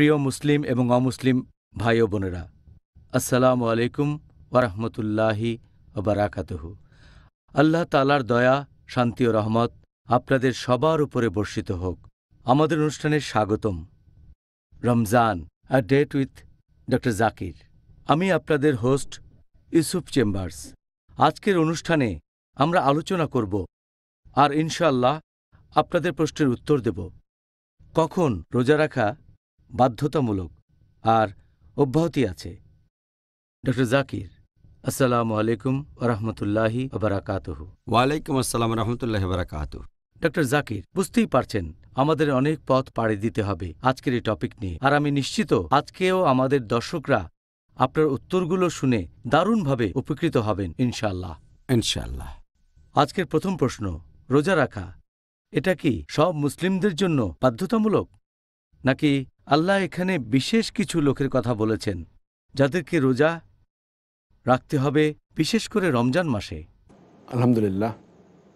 প্রিয় মুসলিম এবং অমুসলিম ভাই ও বোনেরা, আসসালামু আলাইকুম ওরহমতুল্লাহি ওবরাকাতহু আল্লাহ তালার দয়া, শান্তি ও রহমত আপনাদের সবার উপরে বর্ষিত হোক। আমাদের অনুষ্ঠানে স্বাগতম। Ramzan a date with doctor Zakir আমি আপনাদের হোস্ট ইউসুফ চেম্বার্স আজকের অনুষ্ঠানে আমরা আলোচনা করব আর ইনশাআল্লাহ আপনাদের প্রশ্নের উত্তর দেব। কখন রোজা রাখা বাধ্যতামূলক আর অব্যাহতি আছে। ডক্টর জাকির আসসালামু আলাইকুম ওরহমতুল্লাহি ওবরাকাতহ ওয়ালাইকুম আসসালাম রহমতুল্লাহ বারাকাত ডক্টর জাকির বুঝতেই পারছেন আমাদের অনেক পথ পাড়ি দিতে হবে আজকের এই টপিক নিয়ে। আর আমি নিশ্চিত আজকেও আমাদের দর্শকরা আপনার উত্তরগুলো শুনে দারুণভাবে উপকৃত হবেন ইনশাআল্লাহ। ইনশাল্লাহ আজকের প্রথম প্রশ্ন রোজা রাখা এটা কি সব মুসলিমদের জন্য বাধ্যতামূলক? নাকি আল্লাহ এখানে বিশেষ কিছু লোকের কথা বলেছেন যাদেরকে রোজা রাখতে হবে বিশেষ করে রমজান মাসে। আলহামদুলিল্লাহ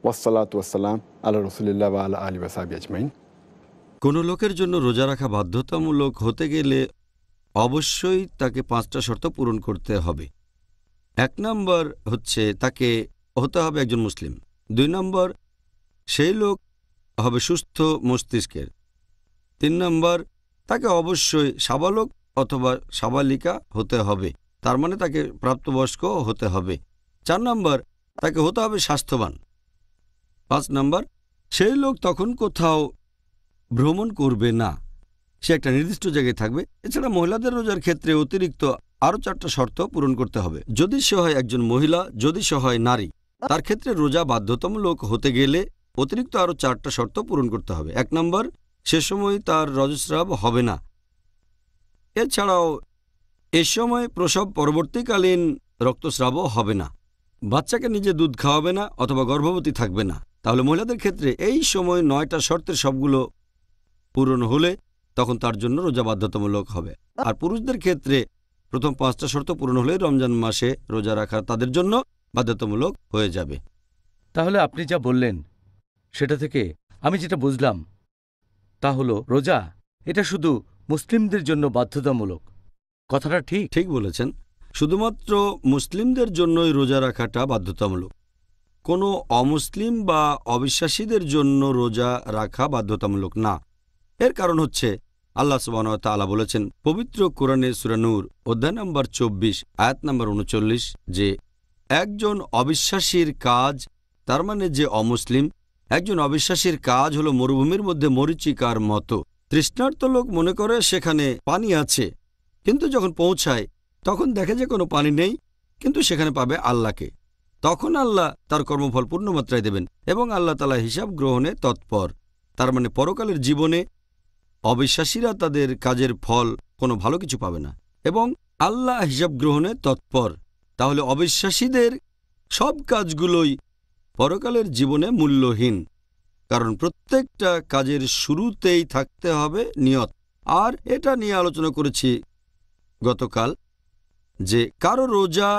ওয়াসালাত ওয়াসালাম আল্লাহ রসুলিল্লাহ বা আল্লাহ আলী আজমাইন। কোনো লোকের জন্য রোজা রাখা বাধ্যতামূলক হতে গেলে অবশ্যই তাকে পাঁচটা শর্ত পূরণ করতে হবে। এক নম্বর হচ্ছে তাকে হতে হবে একজন মুসলিম। দুই নম্বর সেই লোক হবে সুস্থ মস্তিষ্কের। তিন নম্বর তাকে অবশ্যই সাবালক অথবা সাবালিকা হতে হবে। তার মানে তাকে প্রাপ্তবয়স্ক হতে হবে। চার নম্বর, তাকে হতে হবে স্বাস্থ্যবান। পাঁচ নম্বর, সেই লোক তখন কোথাও ভ্রমণ করবে না। সে একটা নির্দিষ্ট জায়গায় থাকবে। এছাড়া মহিলাদের রোজার ক্ষেত্রে অতিরিক্ত আরও চারটা শর্ত পূরণ করতে হবে। যদি সে হয় একজন মহিলা, যদি সে হয় নারী, তার ক্ষেত্রে রোজা বাধ্যতামূলক হতে গেলে অতিরিক্ত আরও চারটা শর্ত পূরণ করতে হবে। এক নম্বর সে সময় তার রজস্রাব হবে না। এছাড়াও, এ সময় প্রসব পরবর্তীকালীন রক্তস্রাবও হবে না। বাচ্চাকে নিজে দুধ খাওয়াবে না অথবা গর্ভবতী থাকবে না। তাহলে মহিলাদের ক্ষেত্রে এই সময় নয়টা শর্তের সবগুলো পূরণ হলে তখন তার জন্য রোজা বাধ্যতামূলক হবে। আর পুরুষদের ক্ষেত্রে প্রথম পাঁচটা শর্ত পূরণ হলে রমজান মাসে রোজা রাখা তাদের জন্য বাধ্যতামূলক হয়ে যাবে। তাহলে আপনি যা বললেন, সেটা থেকে আমি যেটা বুঝলাম তা হলো, রোজা, এটা শুধু মুসলিমদের জন্য বাধ্যতামূলক। কথাটা ঠিক? ঠিক বলেছেন। শুধুমাত্র মুসলিমদের জন্যই রোজা রাখাটা বাধ্যতামূলক। কোনো অমুসলিম বা অবিশ্বাসীদের জন্য রোজা রাখা বাধ্যতামূলক না। এর কারণ হচ্ছে, আল্লাহ তালা বলেছেন, পবিত্র কোরআনে সুরানুর অধ্যায় নম্বর চব্বিশ, আয়াত নম্বর উনচল্লিশ, যে, একজন অবিশ্বাসীর কাজ, তার মানে যে অমুসলিম একজন অবিশ্বাসীর কাজ হলো মরুভূমির মধ্যে মরিচিকার মতো। তৃষ্ণার্ত লোক মনে করে সেখানে পানি আছে, কিন্তু যখন পৌঁছায়, তখন দেখে যে কোনো পানি নেই, কিন্তু সেখানে পাবে আল্লাহকে। তখন আল্লাহ তার কর্মফল পূর্ণমাত্রায় দেবেন এবং আল্লাহ তালা হিসাব গ্রহণে তৎপর। তার মানে পরকালের জীবনে অবিশ্বাসীরা তাদের কাজের ফল কোনো ভালো কিছু পাবে না এবং আল্লাহ হিসাব গ্রহণে তৎপর। তাহলে অবিশ্বাসীদের সব কাজগুলোই পরকালের জীবনে মূল্যহীন, কারণ প্রত্যেকটা কাজের শুরুতেই থাকতে হবে নিয়ত। আর এটা নিয়ে আলোচনা করেছি গতকাল, যে কারও রোজা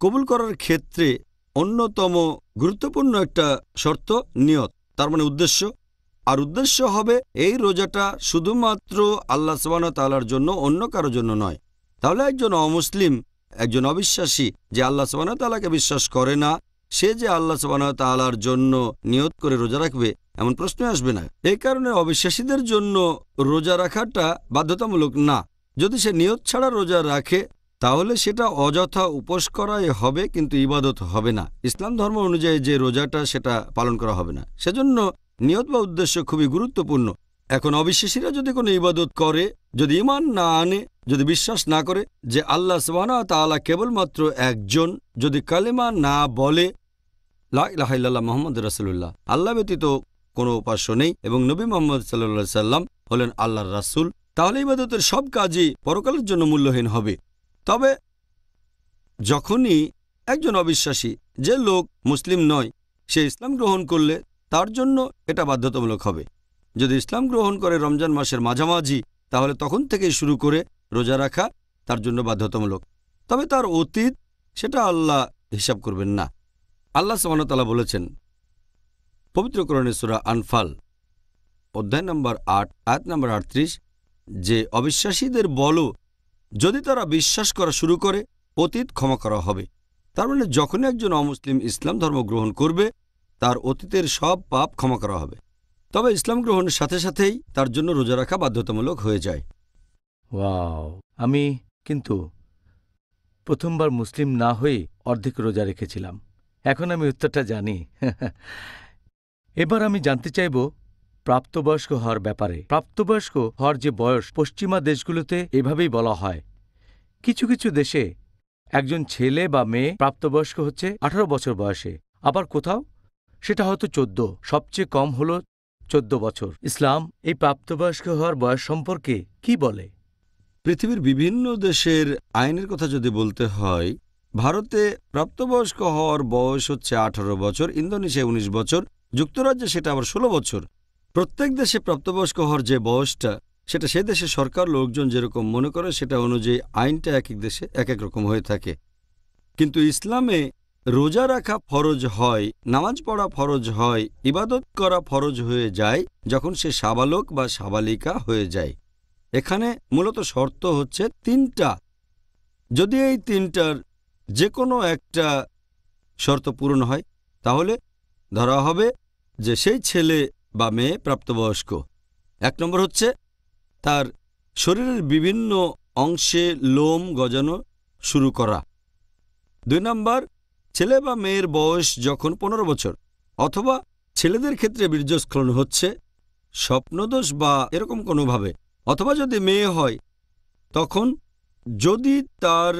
কবুল করার ক্ষেত্রে অন্যতম গুরুত্বপূর্ণ একটা শর্ত নিয়ত, তার মানে উদ্দেশ্য। আর উদ্দেশ্য হবে এই রোজাটা শুধুমাত্র আল্লাহ সবানা তালার জন্য, অন্য কারও জন্য নয়। তাহলে একজন অমুসলিম, একজন অবিশ্বাসী, যে আল্লাহ সবানা তালাকে বিশ্বাস করে না সে যে আল্লাহ সবানা তালার জন্য নিয়ত করে রোজা রাখবে, এমন প্রশ্ন আসবে না। এই কারণে অবিশ্বাসীদের জন্য রোজা রাখাটা বাধ্যতামূলক না। যদি সে নিয়ত ছাড়া রোজা রাখে, তাহলে সেটা অযথা উপোস করাই হবে, কিন্তু ইবাদত হবে না। ইসলাম ধর্ম অনুযায়ী যে রোজাটা, সেটা পালন করা হবে না। সেজন্য নিয়ত বা উদ্দেশ্য খুবই গুরুত্বপূর্ণ। এখন অবিশ্বাসীরা যদি কোনো ইবাদত করে, যদি ইমান না আনে, যদি বিশ্বাস না করে যে আল্লাহ সবানা তালা কেবলমাত্র একজন, যদি কালেমা না বলে লাহ মোহাম্মদ রাসুল্লাহ আল্লাহ ব্যতীত কোনো উপাস্য নেই এবং নবী মোহাম্মদ সাল্লা সাল্লাম হলেন আল্লাহর রাসুল। তাহলে ইবাদতের সব কাজই পরকালের জন্য মূল্যহীন হবে। তবে যখনই একজন অবিশ্বাসী, যে লোক মুসলিম নয়, সে ইসলাম গ্রহণ করলে তার জন্য এটা বাধ্যতামূলক হবে। যদি ইসলাম গ্রহণ করে রমজান মাসের মাঝামাঝি, তাহলে তখন থেকেই শুরু করে রোজা রাখা তার জন্য বাধ্যতামূলক। তবে তার অতীত, সেটা আল্লাহ হিসাব করবেন না। আল্লাহ সামানতাল্লাহ বলেছেন পবিত্রকরণে সুরা আনফাল, অধ্যায় নম্বর আট, আয়াত নম্বর আটত্রিশ, যে অবিশ্বাসীদের বলো, যদি তারা বিশ্বাস করা শুরু করে, অতীত ক্ষমা করা হবে। তার মানে যখন একজন অমুসলিম ইসলাম ধর্ম গ্রহণ করবে, তার অতীতের সব পাপ ক্ষমা করা হবে। তবে ইসলাম গ্রহণের সাথে সাথেই তার জন্য রোজা রাখা বাধ্যতামূলক হয়ে যায়। আমি কিন্তু প্রথমবার মুসলিম না হয়ে অর্ধেক রোজা রেখেছিলাম। এখন আমি উত্তরটা জানি। এবার আমি জানতে চাইব প্রাপ্তবয়স্ক হওয়ার ব্যাপারে। প্রাপ্তবয়স্ক হওয়ার যে বয়স পশ্চিমা দেশগুলোতে এভাবেই বলা হয়। কিছু কিছু দেশে একজন ছেলে বা মেয়ে প্রাপ্তবয়স্ক হচ্ছে আঠারো বছর বয়সে। আবার কোথাও সেটা হয়তো চোদ্দ, সবচেয়ে কম হল চোদ্দ বছর। ইসলাম, এই প্রাপ্তবয়স্ক হওয়ার বয়স সম্পর্কে কি বলে? পৃথিবীর বিভিন্ন দেশের আইনের কথা যদি বলতে হয় ভারতে প্রাপ্তবয়স্ক হওয়ার বয়স হচ্ছে আঠারো বছর ইন্দোনেশিয়া ১৯ বছর, যুক্তরাজ্যে সেটা আবার ১৬ বছর। প্রত্যেক দেশে প্রাপ্তবয়স্ক হওয়ার যে বয়সটা, সেটা সেই দেশের সরকার লোকজন যেরকম মনে করে, সেটা অনুযায়ী আইনটা এক এক দেশে এক এক রকম হয়ে থাকে। কিন্তু ইসলামে রোজা রাখা ফরজ হয়, নামাজ পড়া ফরজ হয়, ইবাদত করা ফরজ হয়ে যায় যখন সে সাবালক বা সাবালিকা হয়ে যায়। এখানে মূলত শর্ত হচ্ছে তিনটা। যদি এই তিনটার যে কোনো একটা শর্ত পূরণ হয়, তাহলে ধরা হবে যে সেই ছেলে বা মেয়ে প্রাপ্তবয়স্ক। এক নম্বর হচ্ছে তার শরীরের বিভিন্ন অংশে লোম গজানো শুরু করা। দুই নম্বর, ছেলে বা মেয়ের বয়স যখন পনেরো বছর, অথবা ছেলেদের ক্ষেত্রে বীর্যস্খলন হচ্ছে, স্বপ্নদোষ বা এরকম কোনোভাবে, অথবা যদি মেয়ে হয়, তখন যদি তার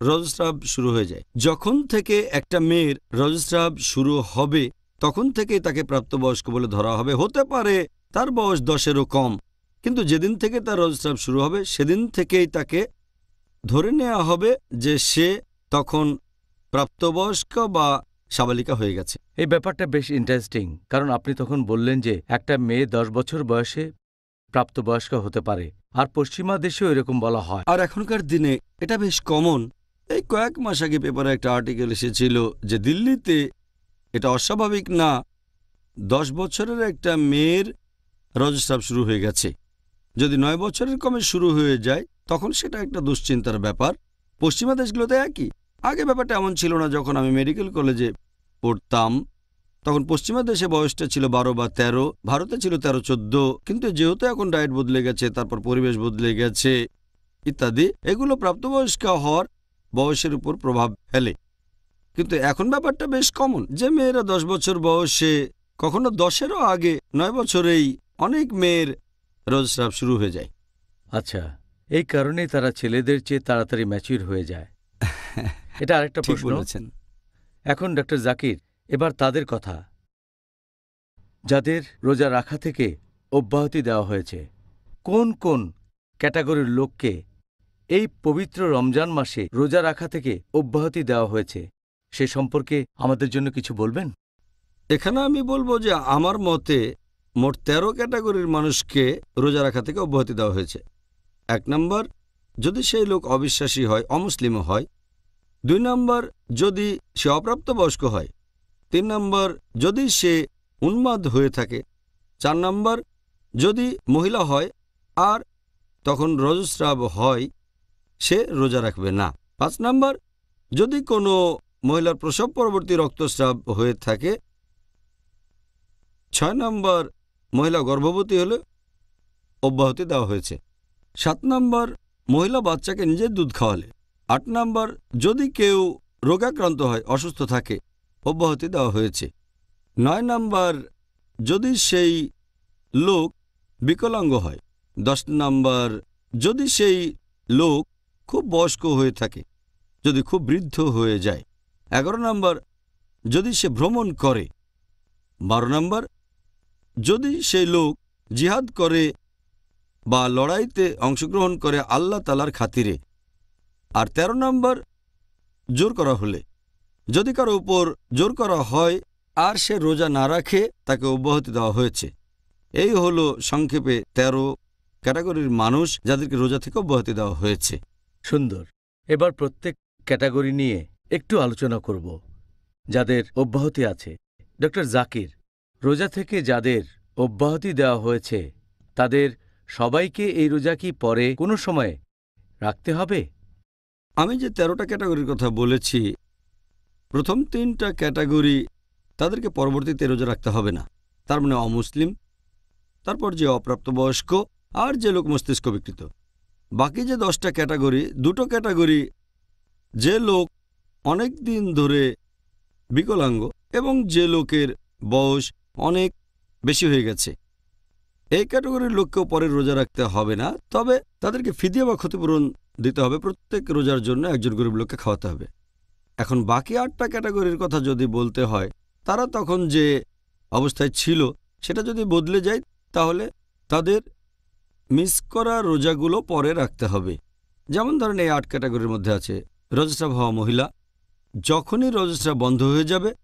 রজস্রাব শুরু হয়ে যায়। যখন থেকে একটা মেয়ের রজস্রাব শুরু হবে তখন থেকেই তাকে প্রাপ্তবয়স্ক বলে ধরা হবে। হতে পারে তার বয়স দশেরও কম কিন্তু যেদিন থেকে তার রজস্রাব শুরু হবে সেদিন থেকেই তাকে ধরে নেওয়া হবে যে সে তখন প্রাপ্তবয়স্ক বা সাবালিকা হয়ে গেছে। এই ব্যাপারটা বেশ ইন্টারেস্টিং কারণ আপনি তখন বললেন যে একটা মেয়ে দশ বছর বয়সে প্রাপ্তবয়স্ক হতে পারে আর পশ্চিমা দেশেও এরকম বলা হয়। আর এখনকার দিনে এটা বেশ কমন এই কয়েক মাস আগে পেপারে একটা আর্টিকেল এসেছিল যে দিল্লিতে এটা অস্বাভাবিক না, দশ বছরের একটা মেয়ের রজস্রাব শুরু হয়ে গেছে। যদি নয় বছরের কমে শুরু হয়ে যায়, তখন সেটা একটা দুশ্চিন্তার ব্যাপার। পশ্চিমা দেশগুলোতে একই। আগে ব্যাপারটা এমন ছিল না যখন আমি মেডিকেল কলেজে পড়তাম। তখন পশ্চিমা দেশে বয়সটা ছিল বারো বা ১৩ ভারতে ছিল তেরো চোদ্দ। কিন্তু যেহেতু এখন ডায়েট বদলে গেছে, তারপর পরিবেশ বদলে গেছে, ইত্যাদি, এগুলো প্রাপ্তবয়স্ক হওয়ার বয়সের উপর প্রভাব ফেলে। কিন্তু এখন ব্যাপারটা বেশ কমন যে মেয়েরা দশ বছর বয়সে কখনো দশেরও আগে নয় বছরেই অনেক মেয়ের রজস্রাব শুরু হয়ে যায়। আচ্ছা এই কারণেই তারা ছেলেদের চেয়ে তাড়াতাড়ি ম্যাচিউর হয়ে যায়। এটা আরেকটা প্রশ্ন। বলেছেন। এখন ডক্টর জাকির এবার তাদের কথা। যাদের রোজা রাখা থেকে অব্যাহতি দেওয়া হয়েছে কোন কোন ক্যাটাগরির লোককে এই পবিত্র রমজান মাসে রোজা রাখা থেকে অব্যাহতি দেওয়া হয়েছে। সে সম্পর্কে আমাদের জন্য কিছু বলবেন? এখানে আমি বলব যে আমার মতে মোট তেরো ক্যাটাগরির মানুষকে রোজা রাখা থেকে অব্যাহতি দেওয়া হয়েছে। এক নম্বর, যদি সেই লোক অবিশ্বাসী হয় অমুসলিমও হয়। দুই নম্বর, যদি সে অপ্রাপ্তবয়স্ক হয়। তিন নম্বর, যদি সে উন্মাদ হয়ে থাকে। চার নম্বর, যদি মহিলা হয়, আর তখন রজস্রাব হয় সে রোজা রাখবে না। পাঁচ নম্বর, যদি কোনো মহিলার প্রসব পরবর্তী রক্তস্রাব হয়ে থাকে, ছয় নম্বর, মহিলা গর্ভবতী হলে অব্যাহতি দেওয়া হয়েছে। সাত নম্বর, মহিলা বাচ্চাকে নিজের দুধ খাওয়ালে। আট নম্বর, যদি কেউ রোগাক্রান্ত হয়, অসুস্থ থাকে, অব্যাহতি দেওয়া হয়েছে। নয় নম্বর, যদি সেই লোক বিকলাঙ্গ হয়, দশ নম্বর, যদি সেই লোক খুব বয়স্ক হয়ে থাকে, যদি খুব বৃদ্ধ হয়ে যায়। এগারো নম্বর, যদি সে ভ্রমণ করে। বারো নম্বর, যদি সেই লোক জিহাদ করে বা লড়াইতে অংশগ্রহণ করে আল্লাহ তালার খাতিরে। আর ১৩ নম্বর, জোর করা হলে। যদি কারও উপর জোর করা হয় আর সে রোজা না রাখে, তাকে অব্যাহতি দেওয়া হয়েছে। এই হলো সংক্ষেপে ১৩ ক্যাটাগরির মানুষ যাদেরকে রোজা থেকে অব্যাহতি দেওয়া হয়েছে। সুন্দর। এবার প্রত্যেক ক্যাটাগরি নিয়ে একটু আলোচনা করব, যাদের অব্যাহতি আছে। ডক্টর জাকির, রোজা থেকে যাদের অব্যাহতি দেওয়া হয়েছে, তাদের সবাইকে এই রোজা কি পরে কোনো সময়ে রাখতে হবে? আমি যে তেরোটা ক্যাটাগরির কথা বলেছি, প্রথম তিনটা ক্যাটাগরি তাদেরকে পরবর্তীতে রোজা রাখতে হবে না। তার মানে অমুসলিম, তারপর যে অপ্রাপ্তবয়স্ক আর যে লোক মস্তিষ্ক বিকৃত। বাকি যে দশটা ক্যাটাগরি, দুটো ক্যাটাগরি যে লোক অনেক দিন ধরে বিকলাঙ্গ এবং যে লোকের বয়স অনেক বেশি হয়ে গেছে। এই ক্যাটাগরির লোককেও পরে রোজা রাখতে হবে না, তবে তাদেরকে ফিদিয়া বা ক্ষতিপূরণ দিতে হবে। প্রত্যেক রোজার জন্য একজন গরিব লোককে খাওয়াতে হবে। এখন বাকি আটটা ক্যাটাগরির কথা যদি বলতে হয়, তারা তখন যে অবস্থায় ছিল, সেটা যদি বদলে যায়, তাহলে তাদের মিস করা রোজাগুলো পরে রাখতে হবে। যেমন ধরেন এই আট ক্যাটাগরির মধ্যে আছে রজস্রাব হওয়া মহিলা। যখনই রজস্রাব বন্ধ হয়ে যাবে,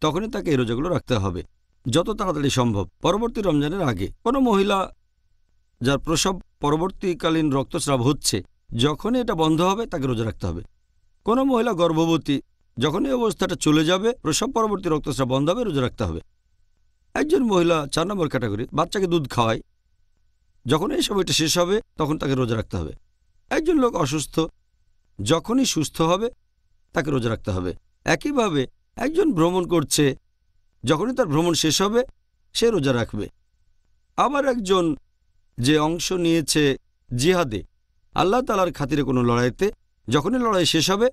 তখনই তাকে এই রোজাগুলো রাখতে হবে। যত তাড়াতাড়ি সম্ভব। পরবর্তী রমজানের আগে কোনো মহিলা যার প্রসব পরবর্তীকালীন রক্তস্রাব হচ্ছে, যখনই এটা বন্ধ হবে, তাকে রোজা রাখতে হবে। কোনো মহিলা গর্ভবতী, যখনই অবস্থাটা চলে যাবে, প্রসব পরবর্তী রক্তস্রাব বন্ধ হবে, রোজা রাখতে হবে। একজন মহিলা চার নম্বর ক্যাটাগরি, বাচ্চাকে দুধ খাওয়ায় যখন এই সময়টা শেষ হবে, তখন তাকে রোজা রাখতে হবে। একজন লোক অসুস্থ, যখনই সুস্থ হবে, তাকে রোজা রাখতে হবে। একইভাবে একজন ভ্রমণ করছে, যখনই তার ভ্রমণ শেষ হবে, সে রোজা রাখবে। আবার একজন যে অংশ নিয়েছে জিহাদে, আল্লাহ তালার খাতিরে কোনো লড়াইতে, যখনই লড়াই শেষ হবে,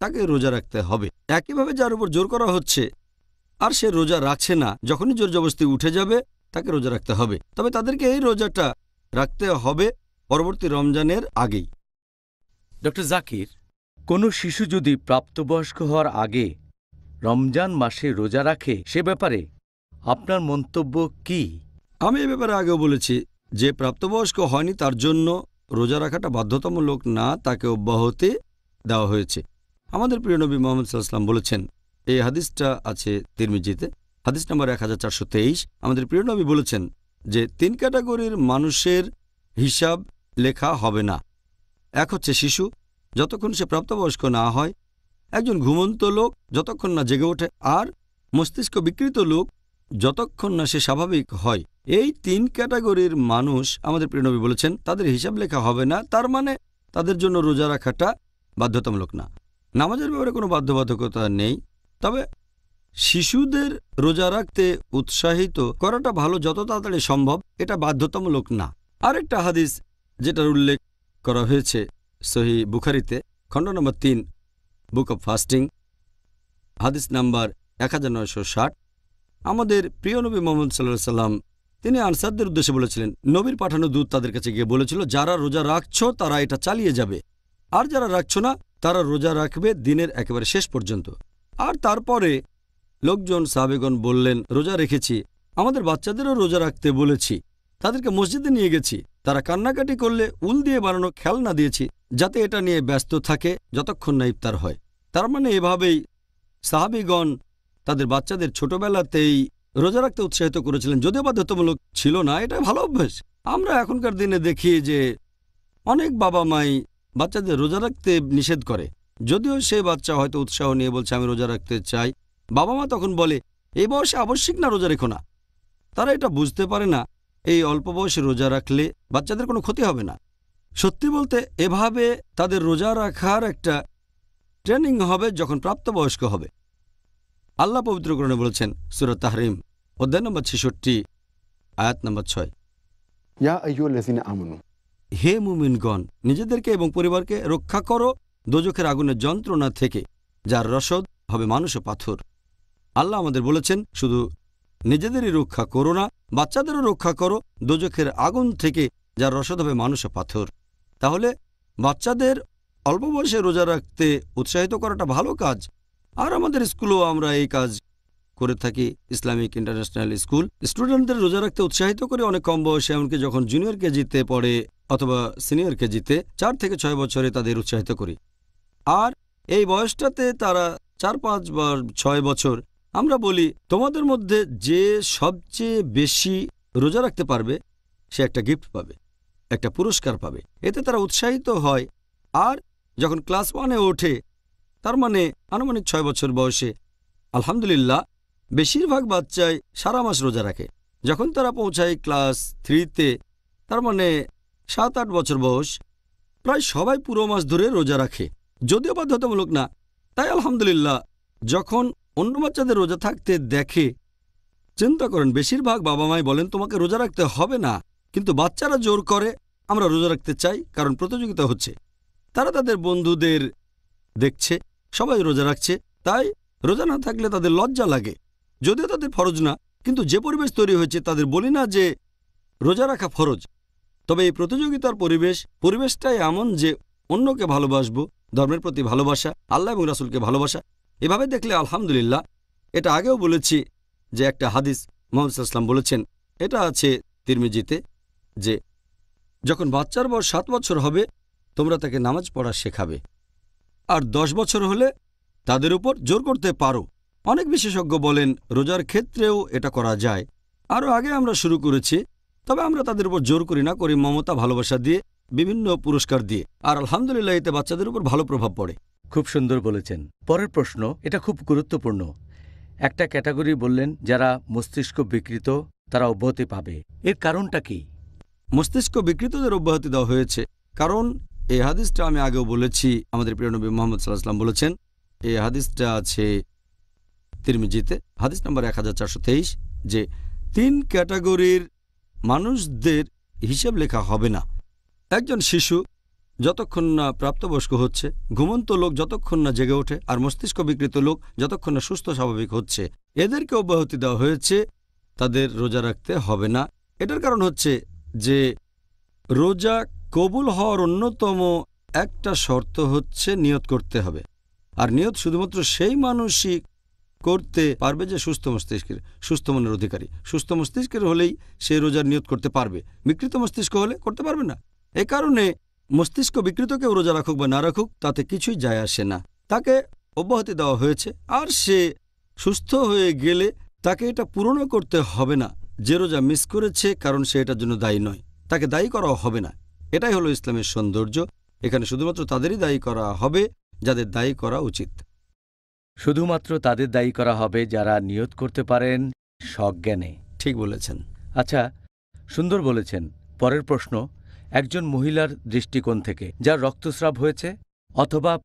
তাকে রোজা রাখতে হবে। একইভাবে যার উপর জোর করা হচ্ছে, আর সে রোজা রাখছে না, যখনই জোর জবস্তি উঠে যাবে তাকে রোজা রাখতে হবে। তবে তাদেরকে এই রোজাটা রাখতে হবে পরবর্তী রমজানের আগেই। ডক্টর জাকির কোনো শিশু যদি প্রাপ্তবয়স্ক হওয়ার আগে রমজান মাসে রোজা রাখে সে ব্যাপারে আপনার মন্তব্য কি? আমি এ ব্যাপারে আগেও বলেছি যে প্রাপ্তবয়স্ক হয়নি তার জন্য রোজা রাখাটা বাধ্যতামূলক না তাকে অব্যাহতি দেওয়া হয়েছে। আমাদের প্রিয় নবী মোহাম্মদ সাল্লাম বলেছেন এই হাদিসটা আছে তিরমিজিতে। হাদিস নম্বর এক হাজার চারশো তেইশ। আমাদের প্রিয় নবী বলেছেন যে, তিন ক্যাটাগরির মানুষের হিসাব লেখা হবে না। এক হচ্ছে শিশু, যতক্ষণ সে প্রাপ্তবয়স্ক না হয়, একজন ঘুমন্ত লোক যতক্ষণ না জেগে ওঠে, আর মস্তিষ্ক বিকৃত লোক যতক্ষণ না সে স্বাভাবিক হয়। এই তিন ক্যাটাগরির মানুষ, আমাদের প্রিয়নবী বলেছেন, তাদের হিসাব লেখা হবে না, তার মানে তাদের জন্য রোজা রাখাটা বাধ্যতামূলক না। নামাজের ব্যাপারে কোনো বাধ্যবাধকতা নেই, তবে শিশুদের রোজা রাখতে উৎসাহিত করাটা ভালো যত তাড়াতাড়ি সম্ভব, এটা বাধ্যতামূলক না। আরেকটা হাদিস যেটার উল্লেখ করা হয়েছে সহি বুখারিতে, খণ্ড নম্বর তিন, বুক অব ফাস্টিং, হাদিস নাম্বার এক হাজার নয়শো ষাট। আমাদের প্রিয় নবী মোহাম্মদ সাল্লাহ সাল্লাম তিনি আনসারদের উদ্দেশ্যে বলেছিলেন, নবীর পাঠানো দূত তাদের কাছে গিয়ে বলেছিল, যারা রোজা রাখছ, তারা এটা চালিয়ে যাবে। আর যারা রাখছ না, তারা রোজা রাখবে দিনের একেবারে শেষ পর্যন্ত। আর তারপরে লোকজন সাবেগন বললেন, রোজা রেখেছি। আমাদের বাচ্চাদেরও রোজা রাখতে বলেছি। তাদেরকে মসজিদে নিয়ে গেছি। তারা কান্নাকাটি করলে উল দিয়ে বানানো খেলনা দিয়েছি, যাতে এটা নিয়ে ব্যস্ত থাকে যতক্ষণ না ইফতার হয়। তার মানে এভাবেই সাহাবিগণ তাদের বাচ্চাদের ছোটবেলাতেই রোজা রাখতে উৎসাহিত করেছিলেন। যদিও বাধ্যতামূলক ছিল না, এটা ভালো অভ্যেস। আমরা এখনকার দিনে দেখি যে অনেক বাবা মাই বাচ্চাদের রোজা রাখতে নিষেধ করে। যদিও সে বাচ্চা হয়তো উৎসাহ নিয়ে বলছে, আমি রোজা রাখতে চাই। বাবা মা তখন বলে এই বয়সে আবশ্যিক না রোজা রেখো না? তারা এটা বুঝতে পারে না এই অল্প বয়সে রোজা রাখলে বাচ্চাদের কোনো ক্ষতি হবে না। সত্যি বলতে এভাবে তাদের রোজা রাখার একটা ট্রেনিং হবে যখন প্রাপ্তবয়স্ক হবে। আল্লাহ পবিত্রকরণে বলেছেন সুরত তাহরিম অধ্যায় নম্বর ছেষট্টি আয়াত নম্বর ছয়। হে মুমিনগণ নিজেদেরকে এবং পরিবারকে রক্ষা করো দোজখের আগুনের যন্ত্রণা থেকে যার রসদ হবে মানুষ ও পাথর। আল্লাহ আমাদের বলেছেন, শুধু নিজেদেরই রক্ষা করো না, বাচ্চাদেরও রক্ষা করো, দোজখের আগুন থেকে যার রসদ হবে মানুষ পাথর। তাহলে বাচ্চাদের অল্প বয়সে রোজা রাখতে উৎসাহিত করাটা ভালো কাজ। আর আমাদের স্কুলেও আমরা এই কাজ করে থাকি, ইসলামিক ইন্টারন্যাশনাল স্কুল। স্টুডেন্টদের রোজা রাখতে উৎসাহিত করে অনেক কম বয়সে, এমনকি যখন জুনিয়র কেজিতে পড়ে অথবা সিনিয়র কেজিতে চার থেকে ছয় বছরে তাদের উৎসাহিত করি। আর এই বয়সটাতে তারা চার, পাঁচ বা ছয় বছর আমরা বলি, তোমাদের মধ্যে যে সবচেয়ে বেশি রোজা রাখতে পারবে, সে একটা গিফট পাবে, একটা পুরস্কার পাবে। এতে তারা উৎসাহিত হয়। আর যখন ক্লাস ওয়ানে ওঠে, তার মানে আনুমানিক ছয় বছর বয়সে, আলহামদুলিল্লাহ, বেশিরভাগ বাচ্চাই সারা মাস রোজা রাখে। যখন তারা পৌঁছায় ক্লাস থ্রিতে তার মানে সাত আট বছর বয়স, প্রায় সবাই পুরো মাস ধরে রোজা রাখে। যদিও বাধ্যতামূলক না, তাই আলহামদুলিল্লাহ, যখন অন্য বাচ্চাদের রোজা থাকতে দেখে চিন্তা করেন, বেশিরভাগ বাবা মাই বলেন, তোমাকে রোজা রাখতে হবে না, কিন্তু বাচ্চারা জোর করে, আমরা রোজা রাখতে চাই, কারণ প্রতিযোগিতা হচ্ছে। তারা তাদের বন্ধুদের দেখছে, সবাই রোজা রাখছে, তাই রোজা না থাকলে তাদের লজ্জা লাগে। যদিও তাদের ফরজ না, কিন্তু যে পরিবেশ তৈরি হয়েছে, তাদের বলি না যে রোজা রাখা ফরজ। তবে এই প্রতিযোগিতার পরিবেশ, পরিবেশটাই এমন যে অন্যকে ভালোবাসবো, ধর্মের প্রতি ভালোবাসা, আল্লাহ এবং রাসুলকে ভালোবাসা এভাবে দেখলে আলহামদুলিল্লাহ। এটা আগেও বলেছি যে একটা হাদিস মোহাম্মদ ইসলাম বলেছেন। এটা আছে তিরমিজিতে যে, যখন বাচ্চার বয়স সাত বছর হবে, তোমরা তাকে নামাজ পড়া শেখাবে। আর দশ বছর হলে তাদের উপর জোর করতে পারো। অনেক বিশেষজ্ঞ বলেন, রোজার ক্ষেত্রেও এটা করা যায়। আরও আগে আমরা শুরু করেছি, তবে আমরা তাদের উপর জোর করি না, করি মমতা, ভালোবাসা দিয়ে, বিভিন্ন পুরস্কার দিয়ে। আর আলহামদুলিল্লাহ, এতে বাচ্চাদের উপর ভালো প্রভাব পড়ে। খুব সুন্দর বলেছেন। পরের প্রশ্ন, এটা খুব গুরুত্বপূর্ণ। একটা ক্যাটাগরি বললেন, যারা মস্তিষ্ক বিকৃত, তারা অব্যাহতি পাবে। এর কারণটা কি? মস্তিষ্ক বিকৃতদের অব্যাহতি দেওয়া হয়েছে। কারণ, এই হাদিসটা আমি আগেও বলেছি, আমাদের প্রিয় নবী মোহাম্মদ সাল্লাহাম বলেছেন, এই হাদিসটা আছে তিরমিজিতে, হাদিস নম্বর এক হাজার চারশো তেইশ, যে তিন ক্যাটাগরির মানুষদের হিসাব লেখা হবে না। একজন শিশু যতক্ষণ না প্রাপ্তবয়স্ক হচ্ছে, ঘুমন্ত লোক যতক্ষণ না জেগে ওঠে আর মস্তিষ্ক বিকৃত লোক যতক্ষণ না সুস্থ স্বাভাবিক হচ্ছে। এদেরকে অব্যাহতি দেওয়া হয়েছে, তাদের রোজা রাখতে হবে না। এটার কারণ হচ্ছে যে রোজা কবুল হওয়ার অন্যতম একটা শর্ত হচ্ছে নিয়ত করতে হবে। আর নিয়ত শুধুমাত্র সেই মানুষই করতে পারবে যে সুস্থ মস্তিষ্কের, সুস্থ মনের অধিকারী। সুস্থ মস্তিষ্কের হলেই সে রোজার নিয়ত করতে পারবে। বিকৃত মস্তিষ্ক হলে করতে পারবে না। এ কারণে মস্তিষ্ক বিকৃত কেউ রোজা রাখুক বা না রাখুক তাতে কিছুই যায় আসে না। তাকে অব্যাহতি দেওয়া হয়েছে আর সে সুস্থ হয়ে গেলে তাকে এটা পূরণও করতে হবে না। যে রোজা মিস করেছে কারণ সে এটার জন্য দায়ী নয়। তাকে দায়ী করা হবে না। এটাই হলো ইসলামের সৌন্দর্য। এখানে শুধুমাত্র তাদেরই দায়ী করা হবে যাদের দায়ী করা উচিত। শুধুমাত্র তাদের দায়ী করা হবে যারা নিয়ত করতে পারেন সজ্ঞানে। ঠিক বলেছেন। আচ্ছা সুন্দর বলেছেন। পরের প্রশ্ন একজন মহিলার দৃষ্টিকোণ থেকে, যার রক্তস্রাব হয়েছে অথবা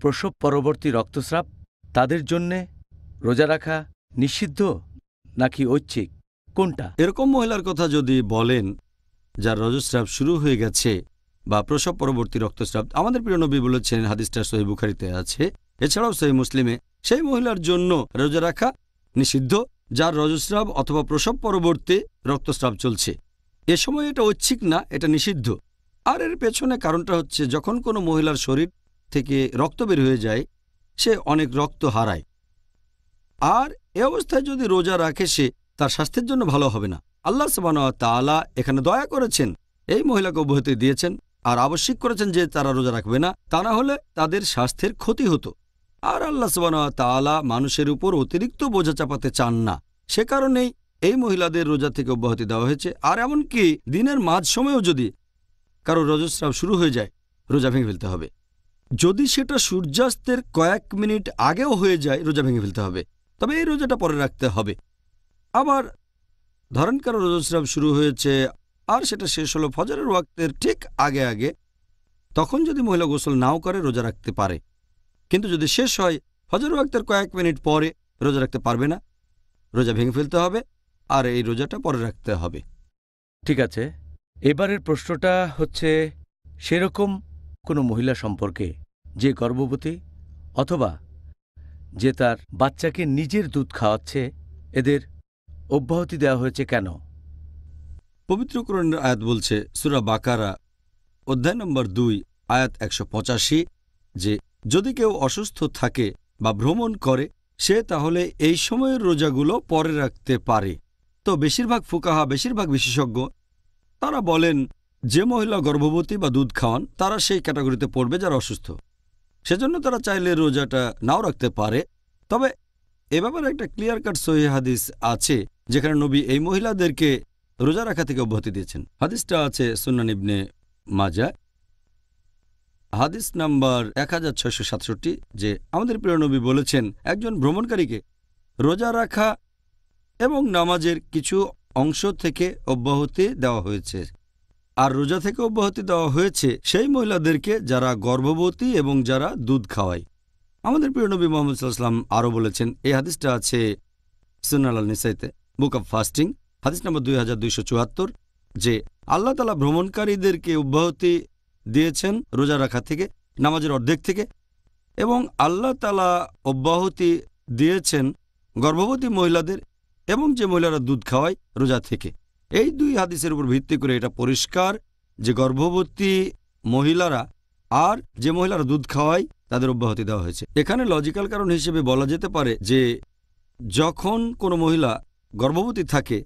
প্রসব পরবর্তী রক্তস্রাব, তাদের জন্যে রোজা রাখা নিষিদ্ধ নাকি ঐচ্ছিক? কোনটা? এরকম মহিলার কথা যদি বলেন, যার রজস্রাব শুরু হয়ে গেছে বা প্রসব পরবর্তী রক্তস্রাব, আমাদের প্রিয় নবী বলেছেন, হাদিসটা সহি বুখারিতে আছে। এছাড়াও সহি মুসলিমে, সেই মহিলার জন্য রোজা রাখা নিষিদ্ধ, যার রজস্রাব অথবা প্রসব পরবর্তী রক্তস্রাব চলছে। এ সময় এটা ঐচ্ছিক না, এটা নিষিদ্ধ। আর এর পেছনে কারণটা হচ্ছে, যখন কোনো মহিলার শরীর থেকে রক্ত বের হয়ে যায়, সে অনেক রক্ত হারায়। আর এ অবস্থায় যদি রোজা রাখে সে, তার স্বাস্থ্যের জন্য ভালো হবে না। আল্লাহ সাবানা তালা এখানে দয়া করেছেন, এই মহিলাকে অব্যাহতি দিয়েছেন, আর আবশ্যিক করেছেন যে তারা রোজা রাখবে না, তা না হলে তাদের স্বাস্থ্যের ক্ষতি হতো। আর আল্লাহ সাবানা তালা মানুষের উপর অতিরিক্ত বোঝা চাপাতে চান না। সে কারণেই এই মহিলাদের রোজা থেকে অব্যাহতি দেওয়া হয়েছে। আর এমনকি দিনের মাঝ সময়েও যদি কারও রজস্রাব শুরু হয়ে যায়, রোজা ভেঙে ফেলতে হবে। যদি সেটা সূর্যাস্তের কয়েক মিনিট আগেও হয়ে যায়, রোজা ভেঙে ফেলতে হবে। তবে এই রোজাটা পরে রাখতে হবে। আবার ধরেন কারও রজস্রাব শুরু হয়েছে আর সেটা শেষ হলো ফজরের ওয়াক্তের ঠিক আগে আগে, তখন যদি মহিলা গোসল নাও করে, রোজা রাখতে পারে। কিন্তু যদি শেষ হয় ফজর ওয়াক্তের কয়েক মিনিট পরে রোজা রাখতে পারবে না, রোজা ভেঙে ফেলতে হবে। আর এই রোজাটা পরে রাখতে হবে। ঠিক আছে। এবারের প্রশ্নটা হচ্ছে সেরকম কোনো মহিলা সম্পর্কে যে গর্ভবতী অথবা যে তার বাচ্চাকে নিজের দুধ খাওয়াচ্ছে এদের অব্যাহতি দেওয়া হয়েছে কেন? পবিত্র কোরআনের আয়াত বলছে সুরা বাকারা অধ্যায় নম্বর দুই আয়াত একশো পঁচাশি যে যদি কেউ অসুস্থ থাকে বা ভ্রমণ করে সে তাহলে এই সময়ের রোজাগুলো পরে রাখতে পারে। তো বেশিরভাগ ফুকাহা, বেশিরভাগ বিশেষজ্ঞ, তারা বলেন, যে মহিলা গর্ভবতী বা দুধ খাওয়ান, তারা সেই ক্যাটাগরিতে পড়বে যারা অসুস্থ। সেজন্য তারা চাইলে রোজাটা নাও রাখতে পারে। তবে এ ব্যাপারে একটা ক্লিয়ার কাট সহি হাদিস আছে, যেখানে নবী এই মহিলাদেরকে রোজা রাখা থেকে অব্যাহতি দিয়েছেন। হাদিসটা আছে সুন্নান ইবনে মাজা। হাদিস নাম্বার এক হাজার ছয়শো সাতষট্টি, যে আমাদের প্রিয় নবী বলেছেন, একজন ভ্রমণকারীকে রোজা রাখা এবং নামাজের কিছু অংশ থেকে অব্যাহতি দেওয়া হয়েছে। আর রোজা থেকে অব্যাহতি দেওয়া হয়েছে সেই মহিলাদেরকে যারা গর্ভবতী এবং যারা দুধ খাওয়ায়। আমাদের প্রিয় নবী মোহাম্মদ সাল্লাম আরও বলেছেন, এই হাদিসটা আছে সুনাল নিসাইতে, বুক অব ফাস্টিং, হাদিস নম্বর দুই হাজার দুইশো চুয়াত্তর, যে আল্লাহ তালা ভ্রমণকারীদেরকে অব্যাহতি দিয়েছেন রোজা রাখা থেকে, নামাজের অর্ধেক থেকে এবং আল্লাহ তালা অব্যাহতি দিয়েছেন গর্ভবতী মহিলাদের এবং যে মহিলারা দুধ খাওয়ায় রোজা থেকে। এই দুই হাদিসের উপর ভিত্তি করে এটা পরিষ্কার যে গর্ভবতী মহিলারা আর যে মহিলারা দুধ খাওয়ায় তাদের অব্যাহতি দেওয়া হয়েছে। এখানে লজিক্যাল কারণ হিসেবে বলা যেতে পারে যে যখন কোনো মহিলা গর্ভবতী থাকে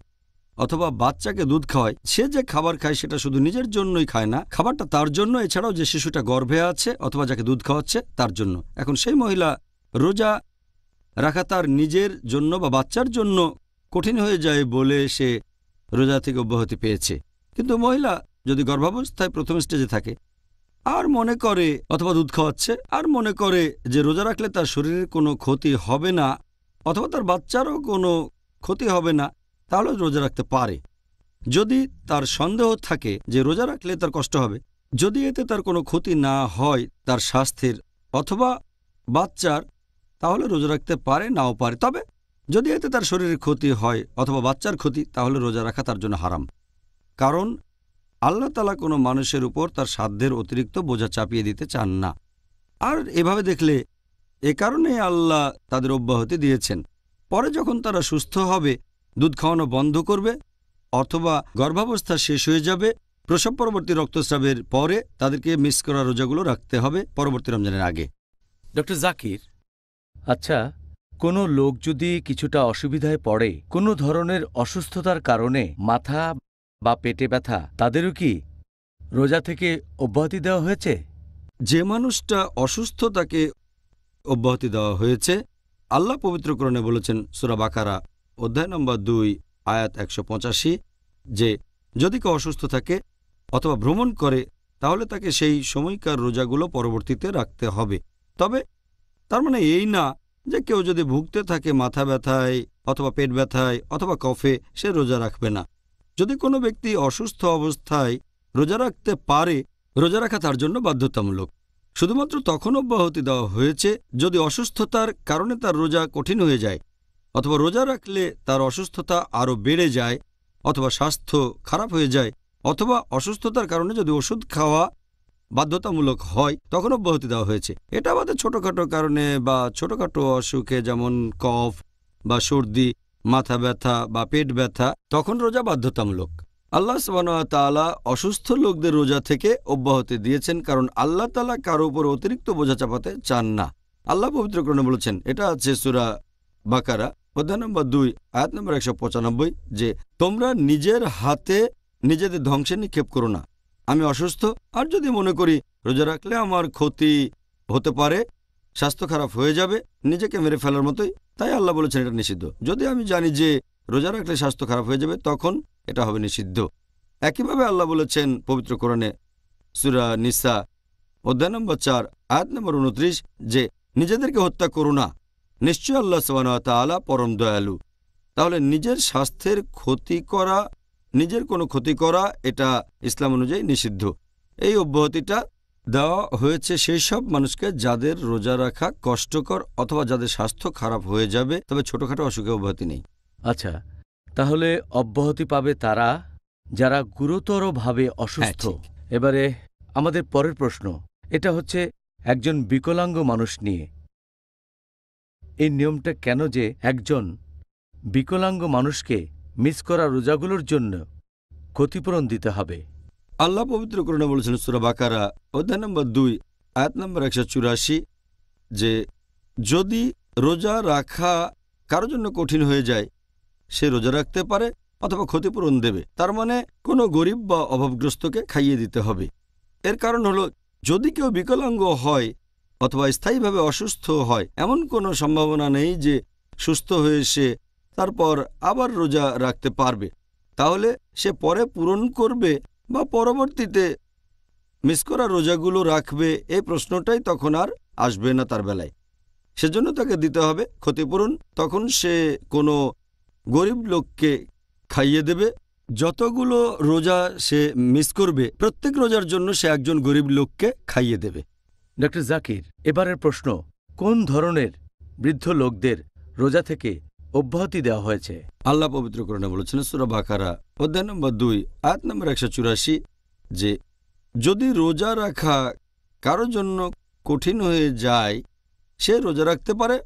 অথবা বাচ্চাকে দুধ খাওয়ায়, সে যে খাবার খায় সেটা শুধু নিজের জন্যই খায় না, খাবারটা তার জন্য, এছাড়াও যে শিশুটা গর্ভে আছে অথবা যাকে দুধ খাওয়াচ্ছে তার জন্য। এখন সেই মহিলা রোজা রাখা তার নিজের জন্য বা বাচ্চার জন্য কঠিন হয়ে যায় বলে সে রোজা থেকে অব্যাহতি পেয়েছে। কিন্তু মহিলা যদি গর্ভাবস্থায় প্রথম স্টেজে থাকে, আর মনে করে অথবা দুধ খাওয়াচ্ছে, আর মনে করে যে রোজা রাখলে তার শরীরের কোনো ক্ষতি হবে না, অথবা তার বাচ্চারও কোনো ক্ষতি হবে না, তাহলে রোজা রাখতে পারে। যদি তার সন্দেহ থাকে যে রোজা রাখলে তার কষ্ট হবে, যদি এতে তার কোনো ক্ষতি না হয় তার স্বাস্থ্যের অথবা বাচ্চার, তাহলে রোজা রাখতে পারে, নাও পারে। তবে যদি এতে তার শরীরের ক্ষতি হয় অথবা বাচ্চার ক্ষতি তাহলে রোজা রাখা তার জন্য হারাম। কারণ আল্লাহ তালা কোনো মানুষের উপর তার সাধ্যের অতিরিক্ত বোঝা চাপিয়ে দিতে চান না। আর এভাবে দেখলে এ কারণে আল্লাহ তাদের অব্যাহতি দিয়েছেন। পরে যখন তারা সুস্থ হবে দুধ খাওয়ানো বন্ধ করবে অথবা গর্ভাবস্থা শেষ হয়ে যাবে প্রসব পরবর্তী রক্তস্রাবের পরে তাদেরকে মিস করা রোজাগুলো রাখতে হবে পরবর্তী রমজানের আগে। ডক্টর জাকির আচ্ছা কোনো লোক যদি কিছুটা অসুবিধায় পড়ে, কোনো ধরনের অসুস্থতার কারণে মাথা বা পেটে ব্যথা, তাদেরও কি রোজা থেকে অব্যাহতি দেওয়া হয়েছে? যে মানুষটা অসুস্থ তাকে অব্যাহতি দেওয়া হয়েছে, আল্লাহ পবিত্রকরণে বলেছেন, সুরা বাকারা, অধ্যায় নম্বর দুই, আয়াত একশো পঁচাশি, যে যদি কেউ অসুস্থ থাকে অথবা ভ্রমণ করে, তাহলে তাকে সেই সময়কার রোজাগুলো পরবর্তীতে রাখতে হবে। তবে তার মানে এই না যে কেউ যদি ভুগতে থাকে মাথা ব্যথায় অথবা পেট ব্যথায় অথবা কফে, সে রোজা রাখবে না। যদি কোনো ব্যক্তি অসুস্থ অবস্থায় রোজা রাখতে পারে, রোজা রাখা তার জন্য বাধ্যতামূলক। শুধুমাত্র তখন অব্যাহতি দেওয়া হয়েছে যদি অসুস্থতার কারণে তার রোজা কঠিন হয়ে যায়, অথবা রোজা রাখলে তার অসুস্থতা আরও বেড়ে যায়, অথবা স্বাস্থ্য খারাপ হয়ে যায়, অথবা অসুস্থতার কারণে যদি ওষুধ খাওয়া বাধ্যতামূলক হয়, তখন অব্যাহতি দেওয়া হয়েছে। এটা আমাদের ছোটোখাটো কারণে বা ছোটোখাটো অসুখে যেমন কফ বা সর্দি, মাথা ব্যথা বা পেট ব্যথা, তখন রোজা বাধ্যতামূলক। আল্লাহ তাআলা অসুস্থ লোকদের রোজা থেকে অব্যাহতি দিয়েছেন, কারণ আল্লাহ তালা কারও উপর অতিরিক্ত বোঝা চাপাতে চান না। আল্লাহ পবিত্রকরণে বলেছেন, এটা আছে সুরা বাকারা, অধ্যায় নম্বর দুই, আয়াত নম্বর একশো পঁচানব্বই, যে তোমরা নিজের হাতে নিজেদের ধ্বংসে নিক্ষেপ করো না। আমি অসুস্থ, আর যদি মনে করি রোজা রাখলে আমার ক্ষতি হতে পারে, স্বাস্থ্য খারাপ হয়ে যাবে, নিজেকে মেরে ফেলার মতোই, তাই আল্লাহ বলেছেন এটা নিষিদ্ধ। যদি আমি জানি যে রোজা রাখলে স্বাস্থ্য খারাপ হয়ে যাবে, তখন এটা হবে নিষিদ্ধ। একইভাবে আল্লাহ বলেছেন পবিত্র কোরআনে সুরা নিসা, অধ্যায় নম্বর চার, আয়াত নম্বর উনত্রিশ, যে নিজেদেরকে হত্যা করো না। নিশ্চয় আল্লাহ তাআলা পরম দয়ালু। তাহলে নিজের স্বাস্থ্যের ক্ষতি করা নিজের কোনো ক্ষতি করা এটা ইসলাম অনুযায়ী নিষিদ্ধ। এই অব্যাহতিটা দেওয়া হয়েছে সেই সব মানুষকে যাদের রোজা রাখা কষ্টকর অথবা যাদের স্বাস্থ্য খারাপ হয়ে যাবে তবে ছোটখাটো অসুখে অব্যাহতি নেই। আচ্ছা তাহলে অব্যাহতি পাবে তারা যারা গুরুতরভাবে অসুস্থ। এবারে আমাদের পরের প্রশ্ন এটা হচ্ছে একজন বিকলাঙ্গ মানুষ নিয়ে। এই নিয়মটা কেন যে একজন বিকলাঙ্গ মানুষকে মিস করা রোজাগুলোর জন্য ক্ষতিপূরণ দিতে হবে। আল্লাহ পবিত্র করণে বলেছেন, সুরা বাকারা, অধ্যায় নম্বর দুই, আয়াত নম্বর একশো চুরাশি, যে যদি রোজা রাখা কারোর জন্য কঠিন হয়ে যায়, সে রোজা রাখতে পারে অথবা ক্ষতিপূরণ দেবে। তার মানে কোনো গরিব বা অভাবগ্রস্তকে খাইয়ে দিতে হবে। এর কারণ হলো, যদি কেউ বিকলাঙ্গ হয় অথবা স্থায়ীভাবে অসুস্থ হয়, এমন কোনো সম্ভাবনা নেই যে সুস্থ হয়ে সে তারপর আবার রোজা রাখতে পারবে। তাহলে সে পরে পূরণ করবে বা পরবর্তীতে মিস করা রোজাগুলো রাখবে, এই প্রশ্নটাই তখন আর আসবে না তার বেলায়। সেজন্য তাকে দিতে হবে ক্ষতিপূরণ। তখন সে কোনো গরিব লোককে খাইয়ে দেবে। যতগুলো রোজা সে মিস করবে, প্রত্যেক রোজার জন্য সে একজন গরিব লোককে খাইয়ে দেবে। ডক্টর জাকির, এবারের প্রশ্ন, কোন ধরনের বৃদ্ধ লোকদের রোজা থেকে অব্যাহতি দেওয়া হয়েছে। আল্লাহ পবিত্র করণে বলেছেন, সুরা বাকারা, অধ্যায় নম্বর দুই, আয়াত নম্বর একশো চুরাশি, যে যদি রোজা রাখা কারোর জন্য কঠিন হয়ে যায়, সে রোজা রাখতে পারে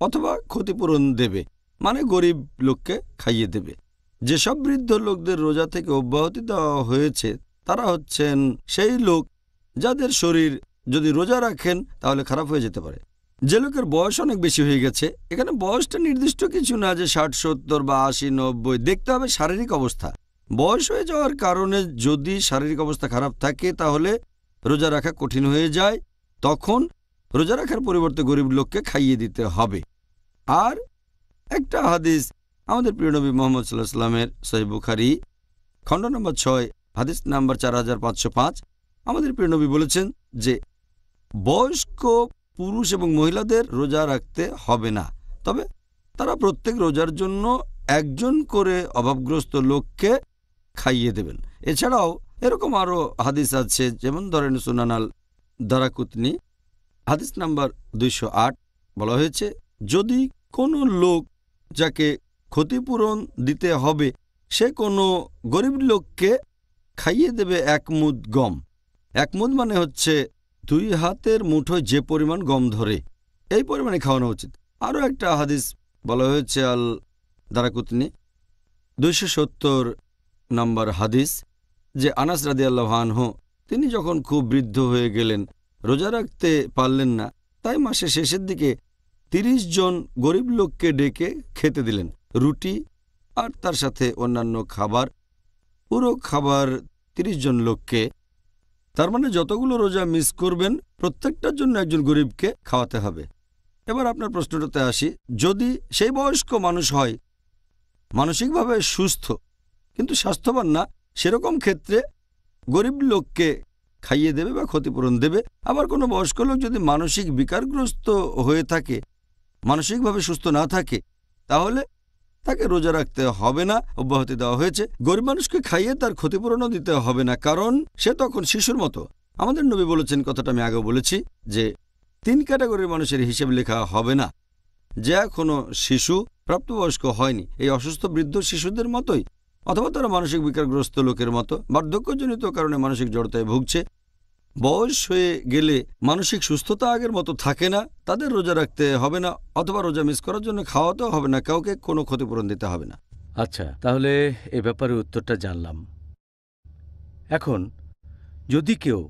অথবা ক্ষতিপূরণ দেবে মানে গরিব লোককে খাইয়ে দেবে। যেসব বৃদ্ধ লোকদের রোজা থেকে অব্যাহতি দেওয়া হয়েছে, তারা হচ্ছেন সেই লোক যাদের শরীর যদি রোজা রাখেন, তাহলে খারাপ হয়ে যেতে পারে। যে লোকের বয়স অনেক বেশি হয়ে গেছে, এখানে বয়সটা নির্দিষ্ট কিছু না যে ষাট, সত্তর বা আশি, নব্বই, দেখতে হবে শারীরিক অবস্থা। বয়স হয়ে যাওয়ার কারণে যদি শারীরিক অবস্থা খারাপ থাকে, তাহলে রোজা রাখা কঠিন হয়ে যায়। তখন রোজা রাখার পরিবর্তে গরিব লোককে খাইয়ে দিতে হবে। আর একটা হাদিস আমাদের প্রিয়নবী মোহাম্মদ সাল্লাহ সাল্লামের সহি বুখারি, খণ্ড নম্বর ছয়, হাদিস নাম্বার চার হাজার পাঁচশো পাঁচ। আমাদের প্রিয়নবী বলেছেন যে, বয়স্ক পুরুষ এবং মহিলাদের রোজা রাখতে হবে না। তবে তারা প্রত্যেক রোজার জন্য একজন করে অভাবগ্রস্ত লোককে খাইয়ে দেবেন। এছাড়াও এরকম আরও হাদিস আছে, যেমন ধরেন সুনানাল দারাকুতনি, হাদিস নাম্বার দুইশো আট, বলা হয়েছে, যদি কোনো লোক যাকে ক্ষতিপূরণ দিতে হবে, সে কোনো গরিব লোককে খাইয়ে দেবে একমুদ গম। একমুদ মানে হচ্ছে দুই হাতের মুঠোয় যে পরিমাণ গম ধরে, এই পরিমাণে খাওয়ানো উচিত। আরও একটা হাদিস বলা হয়েছে আল দারাকুতনি, দুইশো সত্তর নম্বর হাদিস, যে আনাস রাদি আল্লাহানহ তিনি যখন খুব বৃদ্ধ হয়ে গেলেন, রোজা রাখতে পারলেন না, তাই মাসের শেষের দিকে ৩০ জন গরিব লোককে ডেকে খেতে দিলেন, রুটি আর তার সাথে অন্যান্য খাবার। পুরো খাবার ৩০ জন লোককে তার মানে যতগুলো রোজা মিস করবেন, প্রত্যেকটার জন্য একজন গরিবকে খাওয়াতে হবে। এবার আপনার প্রশ্নটাতে আসি, যদি সেই বয়স্ক মানুষ হয়, মানসিকভাবে সুস্থ, কিন্তু স্বাস্থ্যবান না, সেরকম ক্ষেত্রে গরিব লোককে খাইয়ে দেবে বা ক্ষতিপূরণ দেবে। আবার কোনো বয়স্ক লোক যদি মানসিক বিকারগ্রস্ত হয়ে থাকে, মানসিকভাবে সুস্থ না থাকে, তাহলে তাকে রোজা রাখতে হবে না, অব্যাহতি দেওয়া হয়েছে। গরিব মানুষকে খাইয়ে তার ক্ষতিপূরণও দিতে হবে না, কারণ সে তখন শিশুর মতো। আমাদের নবী বলেছেন, কথাটা আমি আগেও বলেছি, যে তিন ক্যাটাগরির মানুষের হিসেব লেখা হবে না। যে এখনও শিশু, প্রাপ্তবয়স্ক হয়নি, এই অসুস্থ বৃদ্ধ শিশুদের মতোই, অথবা তারা মানসিক বিকারগ্রস্ত লোকের মতো, বার্ধক্যজনিত কারণে মানসিক জড়তায় ভুগছে বয়স হয়ে গেলে মানসিক সুস্থতা আগের মতো থাকে না তাদের রোজা রাখতে হবে না অথবা রোজা মিস করার জন্য খাওয়াতেও হবে না কাউকে কোনো ক্ষতিপূরণ দিতে হবে না। আচ্ছা তাহলে এ ব্যাপারে উত্তরটা জানলাম। এখন যদি কেউ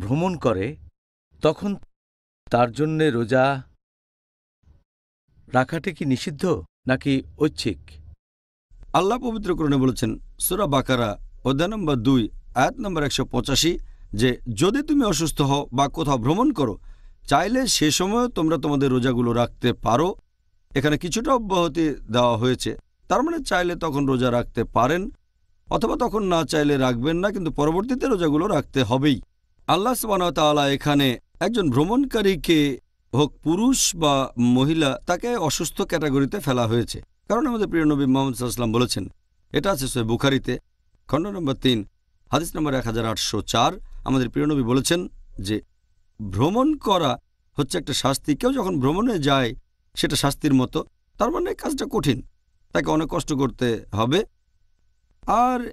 ভ্রমণ করে তখন তার জন্যে রোজা রাখাটা কি নিষিদ্ধ নাকি ঐচ্ছিক? আল্লাহ পবিত্রকরণে বলেছেন সুরা বাকারা অধ্যায় নম্বর দুই আয়াত নম্বর একশো পঁচাশি যে যদি তুমি অসুস্থ হও বা কোথাও ভ্রমণ করো, চাইলে সে সময়ও তোমরা তোমাদের রোজাগুলো রাখতে পারো। এখানে কিছুটা অব্যাহতি দেওয়া হয়েছে। তার মানে চাইলে তখন রোজা রাখতে পারেন, অথবা তখন না চাইলে রাখবেন না, কিন্তু পরবর্তীতে রোজাগুলো রাখতে হবেই। আল্লাহ তাআলা এখানে একজন ভ্রমণকারীকে হোক পুরুষ বা মহিলা, তাকে অসুস্থ ক্যাটাগরিতে ফেলা হয়েছে। কারণ আমাদের প্রিয় নবী মোহাম্মদ সাল্লাম বলেছেন, এটা আছে সে বুখারিতে খণ্ড নম্বর তিন, হাদিস নম্বর এক হাজার আটশো চার। আমাদের প্রিয়নবী বলেছেন যে ভ্রমণ করা হচ্ছে একটা শাস্তি। কেউ যখন ভ্রমণে যায়, সেটা শাস্তির মতো, তার মানে কাজটা কঠিন। তাকে অনেক কষ্ট করতে হবে। আর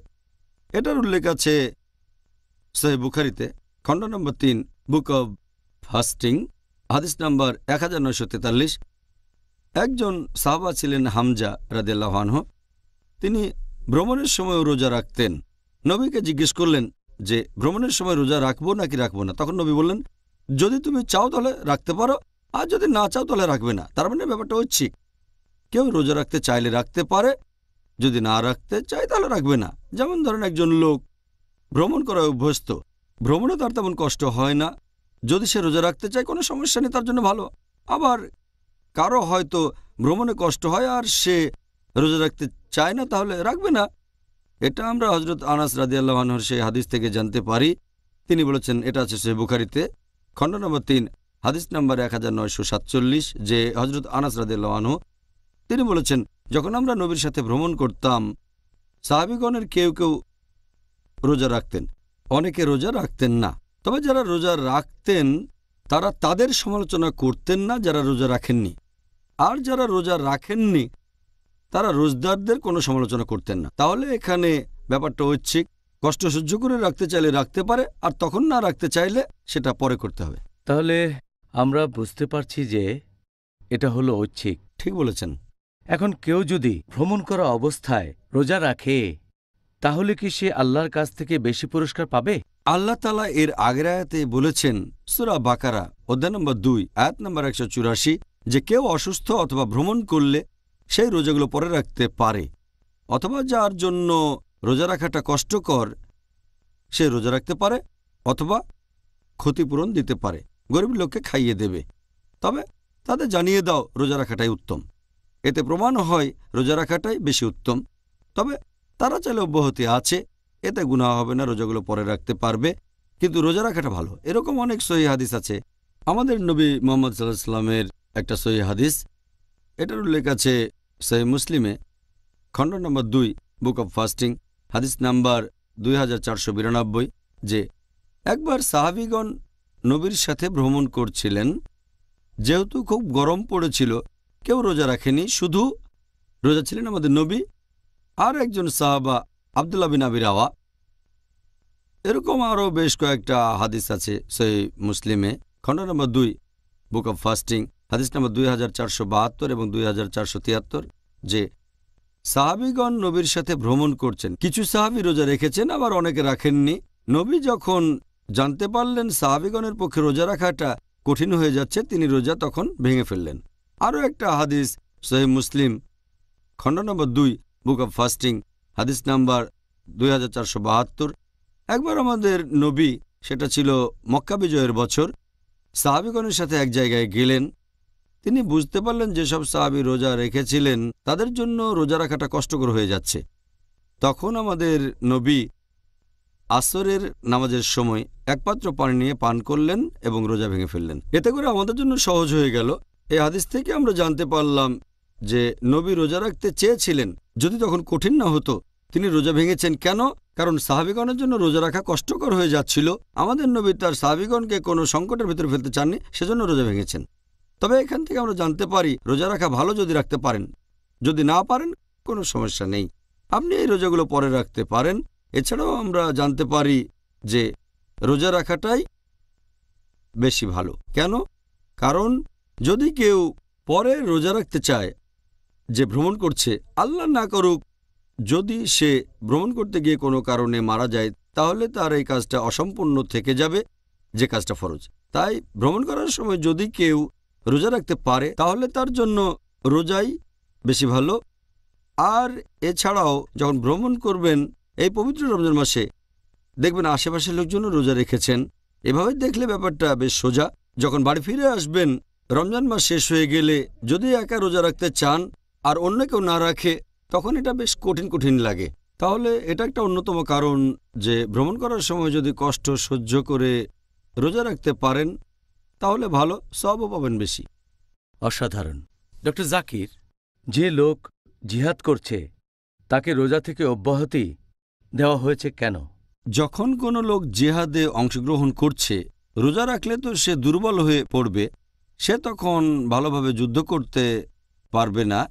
এটার উল্লেখ আছে সহে বুখারিতে, খণ্ড নম্বর তিন, বুক অব ফাস্টিং, হাদিস নাম্বার এক একজন সাহাবা ছিলেন হামজা রাদেল্লাহানহ তিনি ভ্রমণের সময় রোজা রাখতেন। নবীকে জিজ্ঞেস করলেন যে ভ্রমণের সময় রোজা রাখব নাকি রাখব না? তখন নবী বললেন, যদি তুমি চাও তাহলে রাখতে পারো, আর যদি না চাও তাহলে রাখবে না। তার মানে ব্যাপারটা হচ্ছে কেউ রোজা রাখতে চাইলে রাখতে পারে, যদি না রাখতে চায় তাহলে রাখবে না। যেমন ধরেন একজন লোক ভ্রমণ করা অভ্যস্ত, ভ্রমণে তার তেমন কষ্ট হয় না। যদি সে রোজা রাখতে চায়, কোনো সমস্যা নেই, তার জন্য ভালো। আবার কারও হয়তো ভ্রমণে কষ্ট হয় আর সে রোজা রাখতে চায় না, তাহলে রাখবে না। এটা আমরা হজরত আনাস রাদি আল্লাহর সেই হাদিস থেকে জানতে পারি। তিনি বলেছেন, এটা আছে সে বুখারিতে, খণ্ড নম্বর তিন, হাদিস নম্বর এক হাজার নয়শো সাতচল্লিশ, যে হজরত আনাস রাদি আল্লাহন তিনি বলেছেন, যখন আমরা নবীর সাথে ভ্রমণ করতাম, সাহাবিগণের কেউ কেউ রোজা রাখতেন। অনেকে রোজা রাখতেন না। তবে যারা রোজা রাখতেন, তারা তাদের সমালোচনা করতেন না যারা রোজা রাখেননি। আর যারা রোজা রাখেননি তারা রোজদারদের কোনো সমালোচনা করতেন না। তাহলে এখানে ব্যাপারটা ঐচ্ছিক। কষ্ট সহ্য করে রাখতে চাইলে রাখতে পারে আর তখন না রাখতে চাইলে সেটা পরে করতে হবে। তাহলে আমরা বুঝতে পারছি যে এটা হলো ঐচ্ছিক। ঠিক বলেছেন। এখন কেউ যদি ভ্রমণ করা অবস্থায় রোজা রাখে তাহলে কি সে আল্লাহর কাছ থেকে বেশি পুরস্কার পাবে? আল্লাহ তালা এর আগের আয়াতে বলেছেন সুরা বাকারা অধ্যায় নম্বর দুই আয়াত নম্বর একশো চুরাশি যে কেউ অসুস্থ অথবা ভ্রমণ করলে সেই রোজাগুলো পরে রাখতে পারে, অথবা যার জন্য রোজা রাখাটা কষ্টকর, সে রোজা রাখতে পারে, অথবা ক্ষতিপূরণ দিতে পারে, গরিব লোককে খাইয়ে দেবে। তবে তাদের জানিয়ে দাও, রোজা রাখাটাই উত্তম। এতে প্রমাণ হয়, রোজা রাখাটাই বেশি উত্তম। তবে তারা চাইলে অব্যাহতি আছে, এতে গুণা হবে না, রোজাগুলো পরে রাখতে পারবে, কিন্তু রোজা রাখাটা ভালো। এরকম অনেক সহি হাদিস আছে। আমাদের নবী মোহাম্মদ সাল্লাহ সাল্লামের একটা সহি হাদিস, এটার উল্লেখ আছে সহি মুসলিমে, খণ্ড নম্বর দুই, বুক অব ফাস্টিং, হাদিস নাম্বার দুই হাজার চারশো বিরানব্বই, যে একবার সাহাবিগণ নবীর সাথে ভ্রমণ করছিলেন, যেহেতু খুব গরম পড়েছিল, কেউ রোজা রাখেনি, শুধু রোজা ছিলেন আমাদের নবী আর একজন সাহাবা আবদুল্লাহ বিন আবির আওয়া এরকম আরও বেশ কয়েকটা হাদিস আছে সেই মুসলিমে, খণ্ড নম্বর দুই, বুক অব ফাস্টিং হাদিস নম্বর দুই হাজার চারশো বাহাত্তর এবং দুই হাজার চারশো তিয়াত্তর, যে সাহাবিগণ নবীর সাথে ভ্রমণ করছেন। কিছু সাহাবি রোজা রেখেছেন, আবার অনেকে রাখেননি। নবী যখন জানতে পারলেন সাহাবিগণের পক্ষে রোজা রাখাটা কঠিন হয়ে যাচ্ছে, তিনি রোজা তখন ভেঙে ফেললেন। আরও একটা হাদিস সহি মুসলিম, খণ্ড নম্বর দুই, বুক অব ফাস্টিং, হাদিস নাম্বার দুই হাজার চারশো বাহাত্তর। একবার আমাদের নবী, সেটা ছিল মক্কা বিজয়ের বছর, সাহাবিগণের সাথে এক জায়গায় গেলেন। তিনি বুঝতে পারলেন যেসব সাহাবি রোজা রেখেছিলেন, তাদের জন্য রোজা রাখাটা কষ্টকর হয়ে যাচ্ছে। তখন আমাদের নবী আসরের নামাজের সময় একপাত্র পানি নিয়ে পান করলেন এবং রোজা ভেঙে ফেললেন। এতে করে আমাদের জন্য সহজ হয়ে গেল। এই হাদিস থেকে আমরা জানতে পারলাম যে নবী রোজা রাখতে চেয়েছিলেন। যদি তখন কঠিন না হতো, তিনি রোজা ভেঙেছেন কেন? কারণ সাহাবিগণের জন্য রোজা রাখা কষ্টকর হয়ে যাচ্ছিল। আমাদের নবী তার সাহাবিগণকে কোনো সংকটের ভিতরে ফেলতে চাননি, সেজন্য রোজা ভেঙেছেন। তবে এখান থেকে আমরা জানতে পারি, রোজা রাখা ভালো যদি রাখতে পারেন। যদি না পারেন, কোনো সমস্যা নেই। আপনি এই রোজাগুলো পরে রাখতে পারেন। এছাড়াও আমরা জানতে পারি যে, রোজা রাখাটাই বেশি ভালো। কেন? কারণ যদি কেউ পরে রোজা রাখতে চায়, যে ভ্রমণ করছে, আল্লাহ না করুক, যদি সে ভ্রমণ করতে গিয়ে কোনো কারণে মারা যায়, তাহলে তার এই কাজটা অসম্পূর্ণ থেকে যাবে, যে কাজটা ফরজ। তাই ভ্রমণ করার সময় যদি কেউ রোজা রাখতে পারে, তাহলে তার জন্য রোজাই বেশি ভালো। আর এছাড়াও যখন ভ্রমণ করবেন, এই পবিত্র রমজান মাসে দেখবেন আশেপাশের লোকজনও রোজা রেখেছেন। এভাবে দেখলে ব্যাপারটা বেশ সোজা। যখন বাড়ি ফিরে আসবেন, রমজান মাস শেষ হয়ে গেলে যদি একা রোজা রাখতে চান আর অন্য কেউ না রাখে, তখন এটা বেশ কঠিন কঠিন লাগে। তাহলে এটা একটা অন্যতম কারণ যে ভ্রমণ করার সময় যদি কষ্ট সহ্য করে রোজা রাখতে পারেন তাহলে ভালো সবও পাবেন বেশি। অসাধারণ। ড জাকির যে লোক জিহাদ করছে তাকে রোজা থেকে অব্যাহতি দেওয়া হয়েছে কেন? যখন কোনো লোক জেহাদে অংশগ্রহণ করছে রোজা রাখলে তো সে দুর্বল হয়ে পড়বে সে তখন ভালোভাবে যুদ্ধ করতে পারবে না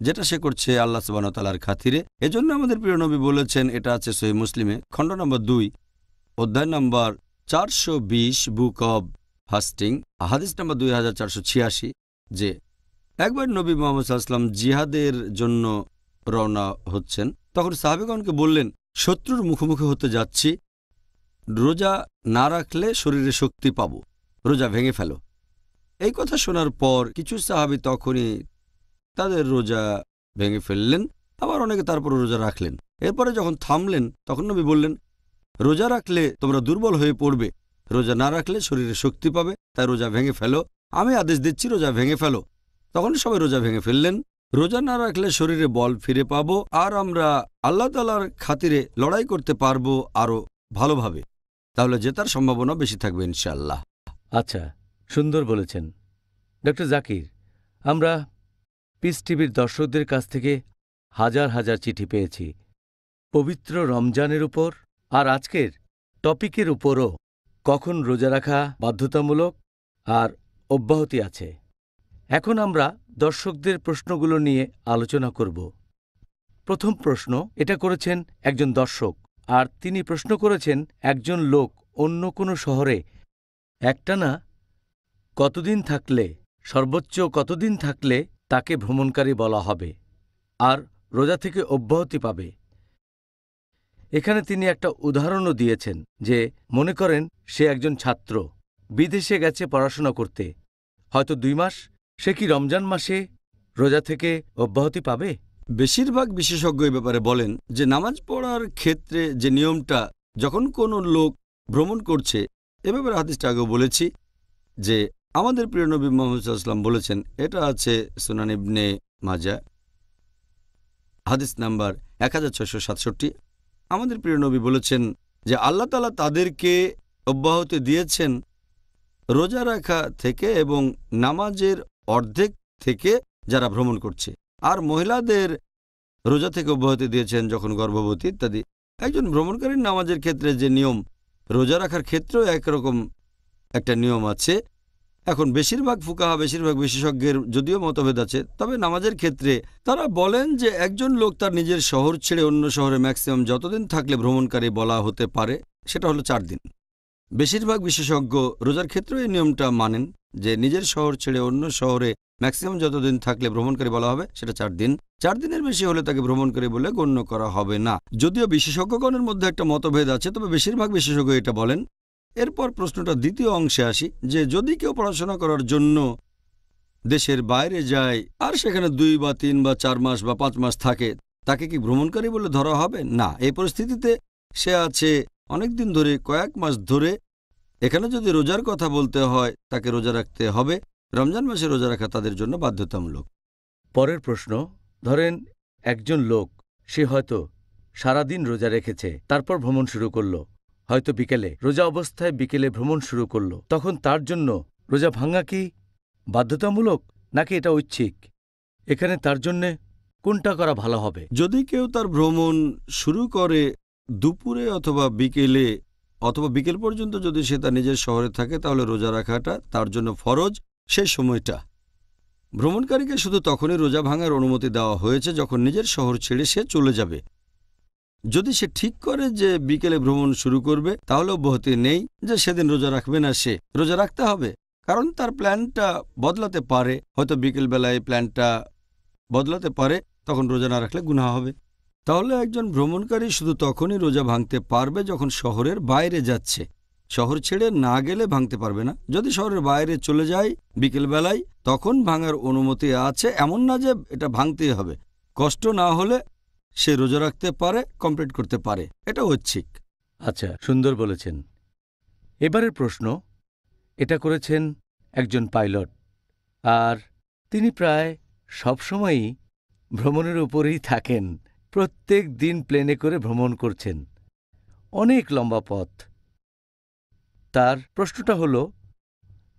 যেটা সে করছে আল্লাহ সুবাহতালার খাতিরে। এজন্য আমাদের প্রিয় নবী বলেছেন এটা আছে সহি মুসলিমে খণ্ড নম্বর দুই অধ্যায় নম্বর চারশো বিশ বুক অব ফাস্টিং, হাদিস নম্বর দুই যে একবার নবী মোহাম্মদ সাল্লাম জিহাদের জন্য রওনা হচ্ছেন, তখন সাহাবিগণকে বললেন, শত্রুর মুখোমুখি হতে যাচ্ছি, রোজা না রাখলে শরীরে শক্তি পাব, রোজা ভেঙে ফেলো। এই কথা শোনার পর কিছু সাহাবি তখনই তাদের রোজা ভেঙে ফেললেন, আবার অনেকে তারপর রোজা রাখলেন। এরপরে যখন থামলেন, তখন নবী বললেন, রোজা রাখলে তোমরা দুর্বল হয়ে পড়বে রোজা না রাখলে শরীরে শক্তি পাবে, তাই রোজা ভেঙে ফেলো। আমি আদেশ দিচ্ছি রোজা ভেঙে ফেলো। তখন সবাই রোজা ভেঙে ফেললেন। রোজা না রাখলে শরীরে বল ফিরে পাব আর আমরা আল্লাহ তালার খাতিরে লড়াই করতে পারব আরও ভালোভাবে। তাহলে জেতার সম্ভাবনা বেশি থাকবে ইনশাআল্লাহ। আচ্ছা সুন্দর বলেছেন। ড জাকির, আমরা পিস টিভির দর্শকদের কাছ থেকে হাজার হাজার চিঠি পেয়েছি। পবিত্র রমজানের উপর আর আজকের টপিকের উপরও। কখন রোজা রাখা বাধ্যতামূলক আর অব্যাহতি আছে। এখন আমরা দর্শকদের প্রশ্নগুলো নিয়ে আলোচনা করব। প্রথম প্রশ্ন, এটা করেছেন একজন দর্শক আর তিনি প্রশ্ন করেছেন একজন লোক অন্য কোনো শহরে একটানা কতদিন থাকলে, সর্বোচ্চ কতদিন থাকলে তাকে ভ্রমণকারী বলা হবে আর রোজা থেকে অব্যাহতি পাবে? এখানে তিনি একটা উদাহরণও দিয়েছেন যে, মনে করেন সে একজন ছাত্র, বিদেশে গেছে পড়াশোনা করতে। হয়তো দুই মাস, সে কি রমজান মাসে রোজা থেকে অব্যাহতি পাবে? বেশিরভাগ বিশেষজ্ঞ ব্যাপারে বলেন যে, নামাজ পড়ার ক্ষেত্রে যে নিয়মটা যখন কোনো লোক ভ্রমণ করছে, এ ব্যাপারে হাদিসটা আগেও বলেছি যে, আমাদের প্রিয় নবী মোহাম্মদ সাল্লাম বলেছেন, এটা আছে সুনান ইবনে মাজা হাদিস নাম্বার এক হাজার ছয়শো সাতষট্টি। আমাদের প্রিয় নবী বলেছেন যে আল্লাহ তালা তাদেরকে অব্যাহতি দিয়েছেন রোজা রাখা থেকে এবং নামাজের অর্ধেক থেকে যারা ভ্রমণ করছে। আর মহিলাদের রোজা থেকে অব্যাহতি দিয়েছেন যখন গর্ভবতী ইত্যাদি। একজন ভ্রমণকারীর নামাজের ক্ষেত্রে যে নিয়ম, রোজা রাখার ক্ষেত্রেও একরকম একটা নিয়ম আছে। এখন বেশিরভাগ ফুকাহা, বেশিরভাগ বিশেষজ্ঞের যদিও মতভেদ আছে, তবে নামাজের ক্ষেত্রে তারা বলেন যে একজন লোক তার নিজের শহর ছেড়ে অন্য শহরে ম্যাক্সিমাম যতদিন থাকলে ভ্রমণকারী বলা হতে পারে, সেটা হলো চার দিন। বেশিরভাগ বিশেষজ্ঞ রোজার ক্ষেত্রেও এই নিয়মটা মানেন যে নিজের শহর ছেড়ে অন্য শহরে ম্যাক্সিমাম যতদিন থাকলে ভ্রমণকারী বলা হবে, সেটা চার দিন। চার দিনের বেশি হলে তাকে ভ্রমণকারী বলে গণ্য করা হবে না। যদিও বিশেষজ্ঞগণের মধ্যে একটা মতভেদ আছে, তবে বেশিরভাগ বিশেষজ্ঞ এটা বলেন। এরপর প্রশ্নটা দ্বিতীয় অংশে আসি, যে যদি কেউ পড়াশোনা করার জন্য দেশের বাইরে যায়, আর সেখানে দুই বা তিন বা চার মাস বা পাঁচ মাস থাকে, তাকে কি ভ্রমণকারী বলে ধরা হবে? না, এই পরিস্থিতিতে সে আছে অনেক দিন ধরে, কয়েক মাস ধরে। এখানে যদি রোজার কথা বলতে হয়, তাকে রোজা রাখতে হবে। রমজান মাসে রোজা রাখা তাদের জন্য বাধ্যতামূলক। পরের প্রশ্ন, ধরেন একজন লোক, সে হয়তো সারাদিন রোজা রেখেছে, তারপর ভ্রমণ শুরু করল। হয়তো বিকেলে রোজা অবস্থায় বিকেলে ভ্রমণ শুরু করল। তখন তার জন্য রোজা ভাঙা কি বাধ্যতামূলক, নাকি এটা ঐচ্ছিক? এখানে তার জন্যে কোনটা করা ভালো হবে? যদি কেউ তার ভ্রমণ শুরু করে দুপুরে অথবা বিকেলে, অথবা বিকেল পর্যন্ত যদি সে তার নিজের শহরে থাকে, তাহলে রোজা রাখাটা তার জন্য ফরজ। সেই সময়টা ভ্রমণকারীকে শুধু তখনই রোজা ভাঙার অনুমতি দেওয়া হয়েছে যখন নিজের শহর ছেড়ে সে চলে যাবে। যদি সে ঠিক করে যে বিকেলে ভ্রমণ শুরু করবে তাহলে অব্যাহতি নেই যে সেদিন রোজা রাখবে না সে। রোজা রাখতে হবে, কারণ তার প্ল্যানটা বদলাতে পারে। হয়তো বিকেলবেলায় প্ল্যানটা বদলাতে পারে, তখন রোজা না রাখলে গুনাহ হবে। তাহলে একজন ভ্রমণকারী শুধু তখনই রোজা ভাঙতে পারবে যখন শহরের বাইরে যাচ্ছে। শহর ছেড়ে না গেলে ভাঙতে পারবে না। যদি শহরের বাইরে চলে যায় বিকেলবেলায়, তখন ভাঙার অনুমতি আছে। এমন না যে এটা ভাঙতেই হবে। কষ্ট না হলে সে রোজা রাখতে পারে কমপ্লিট করতে পারে। এটা ঐচ্ছিক। আচ্ছা সুন্দর বলেছেন। এবারের প্রশ্ন এটা করেছেন একজন পাইলট আর তিনি প্রায় সবসময়ই ভ্রমণের উপরেই থাকেন প্রত্যেক দিন প্লেনে করে ভ্রমণ করছেন। অনেক লম্বা পথ। তার প্রশ্নটা হল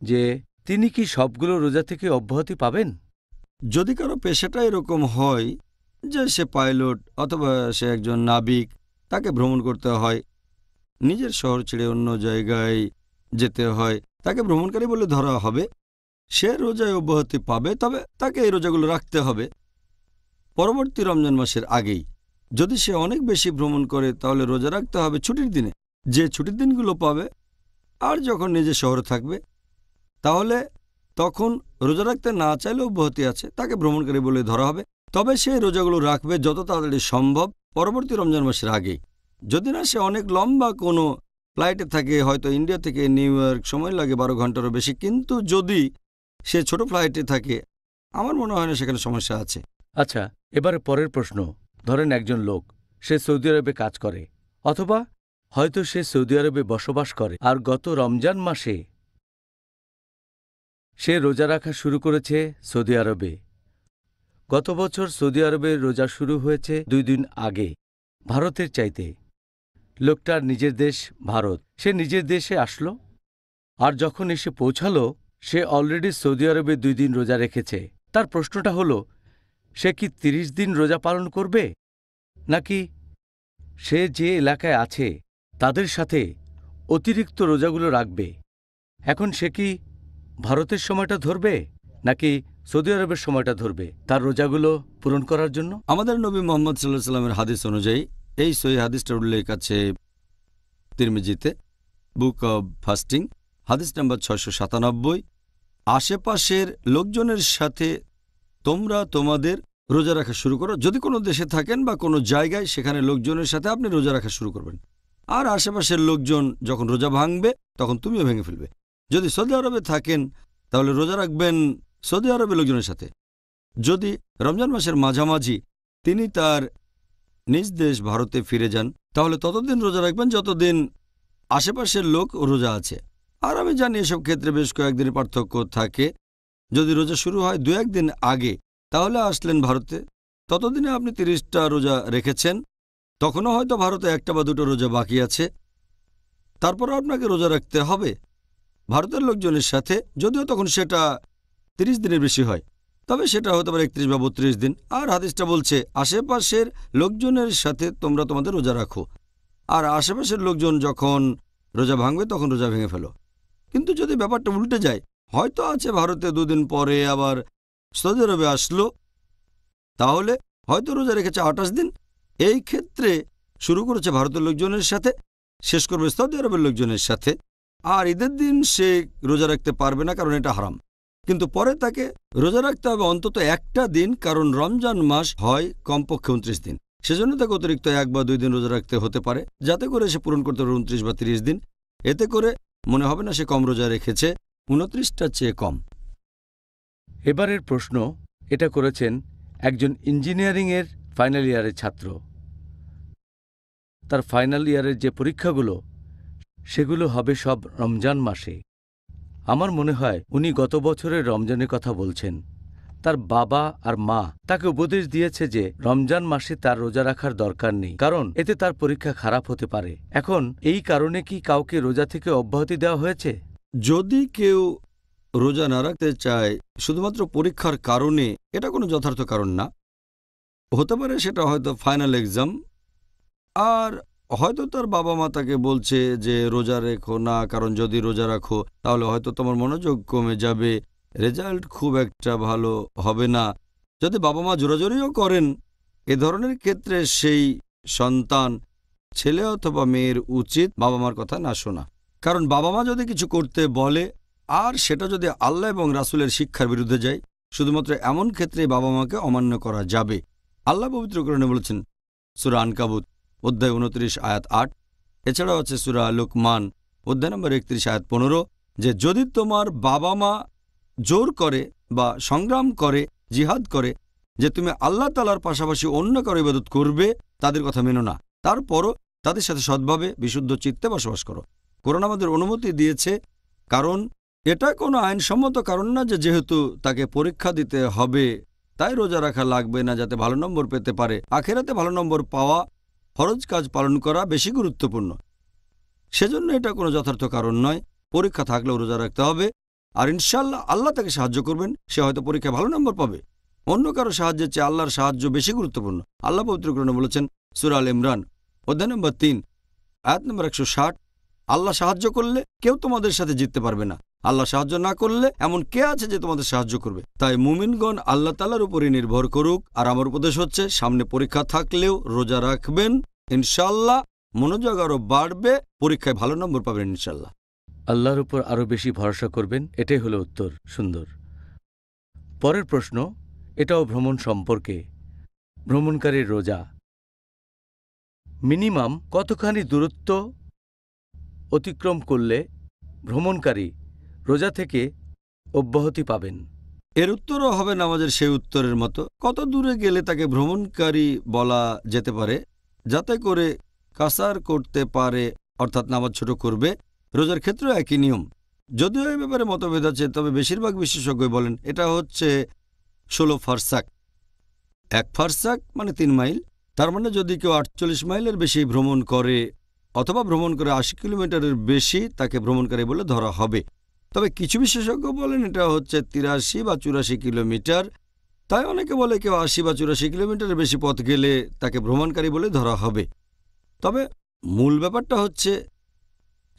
যে তিনি কি সবগুলো রোজা থেকে অব্যাহতি পাবেন? যদি কারও পেশাটা এরকম হয় যে সে পাইলট অথবা সে একজন নাবিক, তাকে ভ্রমণ করতে হয়। নিজের শহর ছেড়ে অন্য জায়গায় যেতে হয়। তাকে ভ্রমণকারী বলে ধরা হবে। সে রোজায় অব্যাহতি পাবে, তবে তাকে এই রোজাগুলো রাখতে হবে। পরবর্তী রমজান মাসের আগেই। যদি সে অনেক বেশি ভ্রমণ করে, তাহলে রোজা রাখতে হবে ছুটির দিনে। যে ছুটির দিনগুলো পাবে, আর যখন নিজের শহরে থাকবে, তাহলে তখন রোজা রাখতে না চাইলে অব্যাহতি আছে। তাকে ভ্রমণকারী বলে ধরা হবে। তবে সে রোজাগুলো রাখবে যত তাড়াতাড়ি সম্ভব। পরবর্তী রমজান মাসের আগেই। যদি না, সে অনেক লম্বা কোনো ফ্লাইটে থাকে, হয়তো ইন্ডিয়া থেকে নিউ ইয়র্ক সময় লাগে বারো ঘন্টারও বেশি। কিন্তু যদি সে ছোট ফ্লাইটে থাকে, আমার মনে হয় না সেখানে সমস্যা আছে। আচ্ছা এবারে পরের প্রশ্ন। ধরেন একজন লোক, সে সৌদি আরবে কাজ করে, অথবা হয়তো সে সৌদি আরবে বসবাস করে। আর গত রমজান মাসে সে রোজা রাখা শুরু করেছে সৌদি আরবে। গত বছর সৌদি আরবে রোজা শুরু হয়েছে দুই দিন আগে। ভারতের চাইতে। লোকটার নিজের দেশ ভারত। সে নিজের দেশে আসলো। আর যখন এসে পৌঁছালো, সে অলরেডি সৌদি আরবে দুই দিন রোজা রেখেছে। তার প্রশ্নটা হলো, সে কি তিরিশ দিন রোজা পালন করবে? নাকি সে যে এলাকায় আছে, তাদের সাথে অতিরিক্ত রোজাগুলো রাখবে? এখন সে কি ভারতের সময়টা ধরবে? নাকি সৌদি আরবের সময়টা ধরবে। তার রোজাগুলো পূরণ করার জন্য? আমাদের নবী মোহাম্মদ সাল্লাহ সাল্লামের হাদিস অনুযায়ী, এই সই হাদিসটার উল্লেখ আছে তিরমিজিতে, বুক অব ফাস্টিং, হাদিস নাম্বার ছয়শো সাতানব্বই। আশেপাশের লোকজনের সাথে তোমরা তোমাদের রোজা রাখা শুরু করো। যদি কোনো দেশে থাকেন বা কোনো জায়গায়, সেখানে লোকজনের সাথে আপনি রোজা রাখা শুরু করবেন। আর আশেপাশের লোকজন যখন রোজা ভাঙবে, তখন তুমিও ভেঙে ফেলবে। যদি সৌদি আরবে থাকেন, তাহলে রোজা রাখবেন সৌদি আরবের লোকজনের সাথে। যদি রমজান মাসের মাঝামাঝি তিনি তার নিজ দেশ ভারতে ফিরে যান, তাহলে ততদিন রোজা রাখবেন যতদিন আশেপাশের লোক রোজা আছে। আর আমি জানি এসব ক্ষেত্রে বেশ কয়েকদিনের পার্থক্য থাকে। যদি রোজা শুরু হয় দু একদিন আগে, তাহলে আসলেন ভারতে। ততদিনে আপনি তিরিশটা রোজা রেখেছেন। তখনও হয়তো ভারতে একটা বা দুটো রোজা বাকি আছে। তারপর আপনাকে রোজা রাখতে হবে। ভারতের লোকজনের সাথে, যদিও তখন সেটা তিরিশ দিনের বেশি হয়। তবে সেটা হতে পারে একত্রিশ বা বত্রিশ দিন। আর হাদিসটা বলছে, আশেপাশের লোকজনের সাথে তোমরা তোমাদের রোজা রাখো। আর আশেপাশের লোকজন যখন রোজা ভাঙবে, তখন রোজা ভেঙে ফেলো। কিন্তু যদি ব্যাপারটা উল্টে যায়, হয়তো আছে ভারতে দুদিন পরে আবার সৌদি আরবে আসলো, তাহলে হয়তো রোজা রেখেছে আঠাশ দিন। এই ক্ষেত্রে শুরু করেছে ভারতের লোকজনের সাথে, শেষ করবে সৌদি আরবের লোকজনের সাথে। আর ঈদের দিন সে রোজা রাখতে পারবে না, কারণ এটা হারাম। কিন্তু পরে তাকে রোজা রাখতে হবে অন্তত একটা দিন, কারণ রমজান মাস হয় কমপক্ষে উনত্রিশ দিন। সেজন্য তাকে অতিরিক্ত এক বা দুই দিন রোজা রাখতে হতে পারে, যাতে করে সে পূরণ করতে পারে উনত্রিশ বা তিরিশ দিন। এতে করে মনে হবে না সে কম রোজা রেখেছে, উনত্রিশটার চেয়ে কম। এবারের প্রশ্ন, এটা করেছেন একজন ইঞ্জিনিয়ারিংয়ের ফাইনাল ইয়ারের ছাত্র। তার ফাইনাল ইয়ারের যে পরীক্ষাগুলো, সেগুলো হবে সব রমজান মাসে। আমার মনে হয় উনি গত বছরের রমজানের কথা বলছেন। তার বাবা আর মা তাকে উপদেশ দিয়েছে যে রমজান মাসে তার রোজা রাখার দরকার নেই, কারণ এতে তার পরীক্ষা খারাপ হতে পারে। এখন এই কারণে কি কাউকে রোজা থেকে অব্যাহতি দেওয়া হয়েছে? যদি কেউ রোজা না রাখতে চায়, শুধুমাত্র পরীক্ষার কারণে, এটা কোনো যথার্থ কারণ না। হতে পারে সেটা হয়তো ফাইনাল এক্সাম আর হয়তো তার বাবা মা তাকে বলছে যে, রোজা রেখো না, কারণ যদি রোজা রাখো, তাহলে হয়তো তোমার মনোযোগ কমে যাবে। রেজাল্ট খুব একটা ভালো হবে না। যদি বাবা মা জোরাজোরিও করেন, এ ধরনের ক্ষেত্রে সেই সন্তান ছেলে অথবা মেয়ের উচিত বাবা মার কথা না শোনা। কারণ বাবা মা যদি কিছু করতে বলে, আর সেটা যদি আল্লাহ এবং রাসুলের শিক্ষার বিরুদ্ধে যায়, শুধুমাত্র এমন ক্ষেত্রে বাবা মাকে অমান্য করা যাবে। আল্লাহ পবিত্রকরণে বলেছেন, সুরা আনকাবুত। অধ্যায় উনত্রিশ, আয়াত আট। এছাড়াও আছে সুরা লুকমান, অধ্যায় নম্বর একত্রিশ, আয়াত পনেরো, যে যদি তোমার বাবা মা জোর করে বা সংগ্রাম করে, জিহাদ করে, যে তুমি আল্লাহ তালার পাশাপাশি অন্য কারও ইবাদত করবে, তাদের কথা মেনো না। তারপরও তাদের সাথে সৎভাবে, বিশুদ্ধ চিত্তে বসবাস করো। কোরআন আমাদের অনুমতি দিয়েছে, কারণ এটা কোনো আইনসম্মত কারণ না যে যেহেতু তাকে পরীক্ষা দিতে হবে, তাই রোজা রাখা লাগবে না যাতে ভালো নম্বর পেতে পারে। আখেরাতে ভালো নম্বর পাওয়া ফরজ কাজ পালন করা বেশি গুরুত্বপূর্ণ। সেজন্য এটা কোনো যথার্থ কারণ নয়। পরীক্ষা থাকলেও রোজা রাখতে হবে। আর ইনশাল্লাহ আল্লাহ তাকে সাহায্য করবেন, সে হয়তো পরীক্ষায় ভালো নম্বর পাবে। অন্য কারও সাহায্যের চেয়ে আল্লাহর সাহায্য বেশি গুরুত্বপূর্ণ। আল্লাহ পবিত্রকরণে বলেছেন সুরাল ইমরান, অধ্যায় নম্বর তিন, আয়াত নম্বর একশো ষাট, আল্লাহ সাহায্য করলে কেউ তোমাদের সাথে জিততে পারবে না। আল্লাহ সাহায্য না করলে এমন কে আছে যে তোমাদের সাহায্য করবে? তাই মুমিনগণ আল্লাহ তালার উপরই নির্ভর করুক। আর আমার উপদেশ হচ্ছে, সামনে পরীক্ষা থাকলেও রোজা রাখবেন ইনশাল্লাহ মনোযোগ আরও বাড়বে, পরীক্ষায় ভালো নম্বর পাবেন ইনশাল্লাহ আল্লাহর উপর আরও বেশি ভরসা করবেন, এটাই হলো উত্তর, সুন্দর। পরের প্রশ্ন, এটাও ভ্রমণ সম্পর্কে। ভ্রমণকারীর রোজা। মিনিমাম কতখানি দূরত্ব অতিক্রম করলে ভ্রমণকারী রোজা থেকে অব্যাহতি পাবেন। এর উত্তরও হবে নামাজের সেই উত্তরের মতো। কত দূরে গেলে তাকে ভ্রমণকারী বলা যেতে পারে? যাতে করে কাসার করতে পারে, অর্থাৎ নামাজ ছোট করবে, রোজার ক্ষেত্রেও একই নিয়ম। যদিও এই ব্যাপারে মতভেদ আছে, তবে বেশিরভাগ বিশেষজ্ঞ বলেন, এটা হচ্ছে ষোলো ফারসাক। এক ফারসাক মানে তিন মাইল। তার মানে যদি কেউ আটচল্লিশ মাইলের বেশি ভ্রমণ করে, অথবা ভ্রমণ করে আশি কিলোমিটারের বেশি তাকে ভ্রমণকারী বলে ধরা হবে। তবে কিছু বিশেষজ্ঞ বলেন এটা হচ্ছে তিরাশি বা চুরাশি কিলোমিটার। তাই অনেকে বলে কেউ আশি বা চুরাশি কিলোমিটারের বেশি পথ গেলে তাকে ভ্রমণকারী বলে ধরা হবে। তবে মূল ব্যাপারটা হচ্ছে,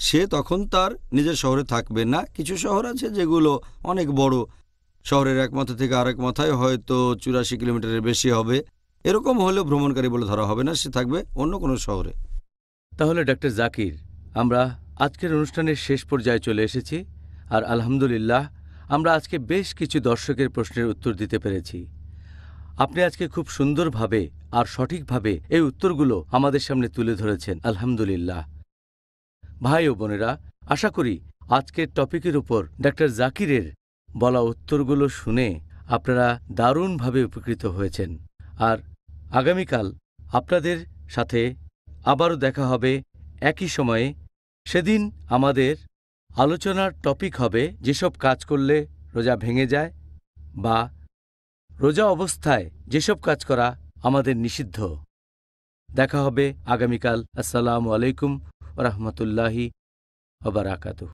সে তখন তার নিজের শহরে থাকবে না। কিছু শহর আছে যেগুলো অনেক বড়। শহরের এক মাথা থেকে আরেক মাথায় হয়তো চুরাশি কিলোমিটারের বেশি হবে। এরকম হলেও ভ্রমণকারী বলে ধরা হবে না, সে থাকবে অন্য কোনো শহরে। তাহলে ডক্টর জাকির, আমরা আজকের অনুষ্ঠানের শেষ পর্যায়ে চলে এসেছি। আর আলহামদুলিল্লাহ, আমরা আজকে বেশ কিছু দর্শকের প্রশ্নের উত্তর দিতে পেরেছি। আপনি আজকে খুব সুন্দরভাবে আর সঠিকভাবে এই উত্তরগুলো আমাদের সামনে তুলে ধরেছেন, আলহামদুলিল্লাহ। ভাই ও বোনেরা, আশা করি আজকের টপিকের উপর ডক্টর জাকিরের বলা উত্তরগুলো শুনে আপনারা দারুণভাবে উপকৃত হয়েছেন। আর আগামীকাল আপনাদের সাথে আবারও দেখা হবে একই সময়ে। সেদিন আমাদের আলোচনার টপিক হবে যেসব কাজ করলে রোজা ভেঙে যায় বা রোজা অবস্থায় যেসব কাজ করা আমাদের নিষিদ্ধ। দেখা হবে আগামীকাল। আসসালামু আলাইকুম রহমতুল্লাহি ওবরাকাতুহ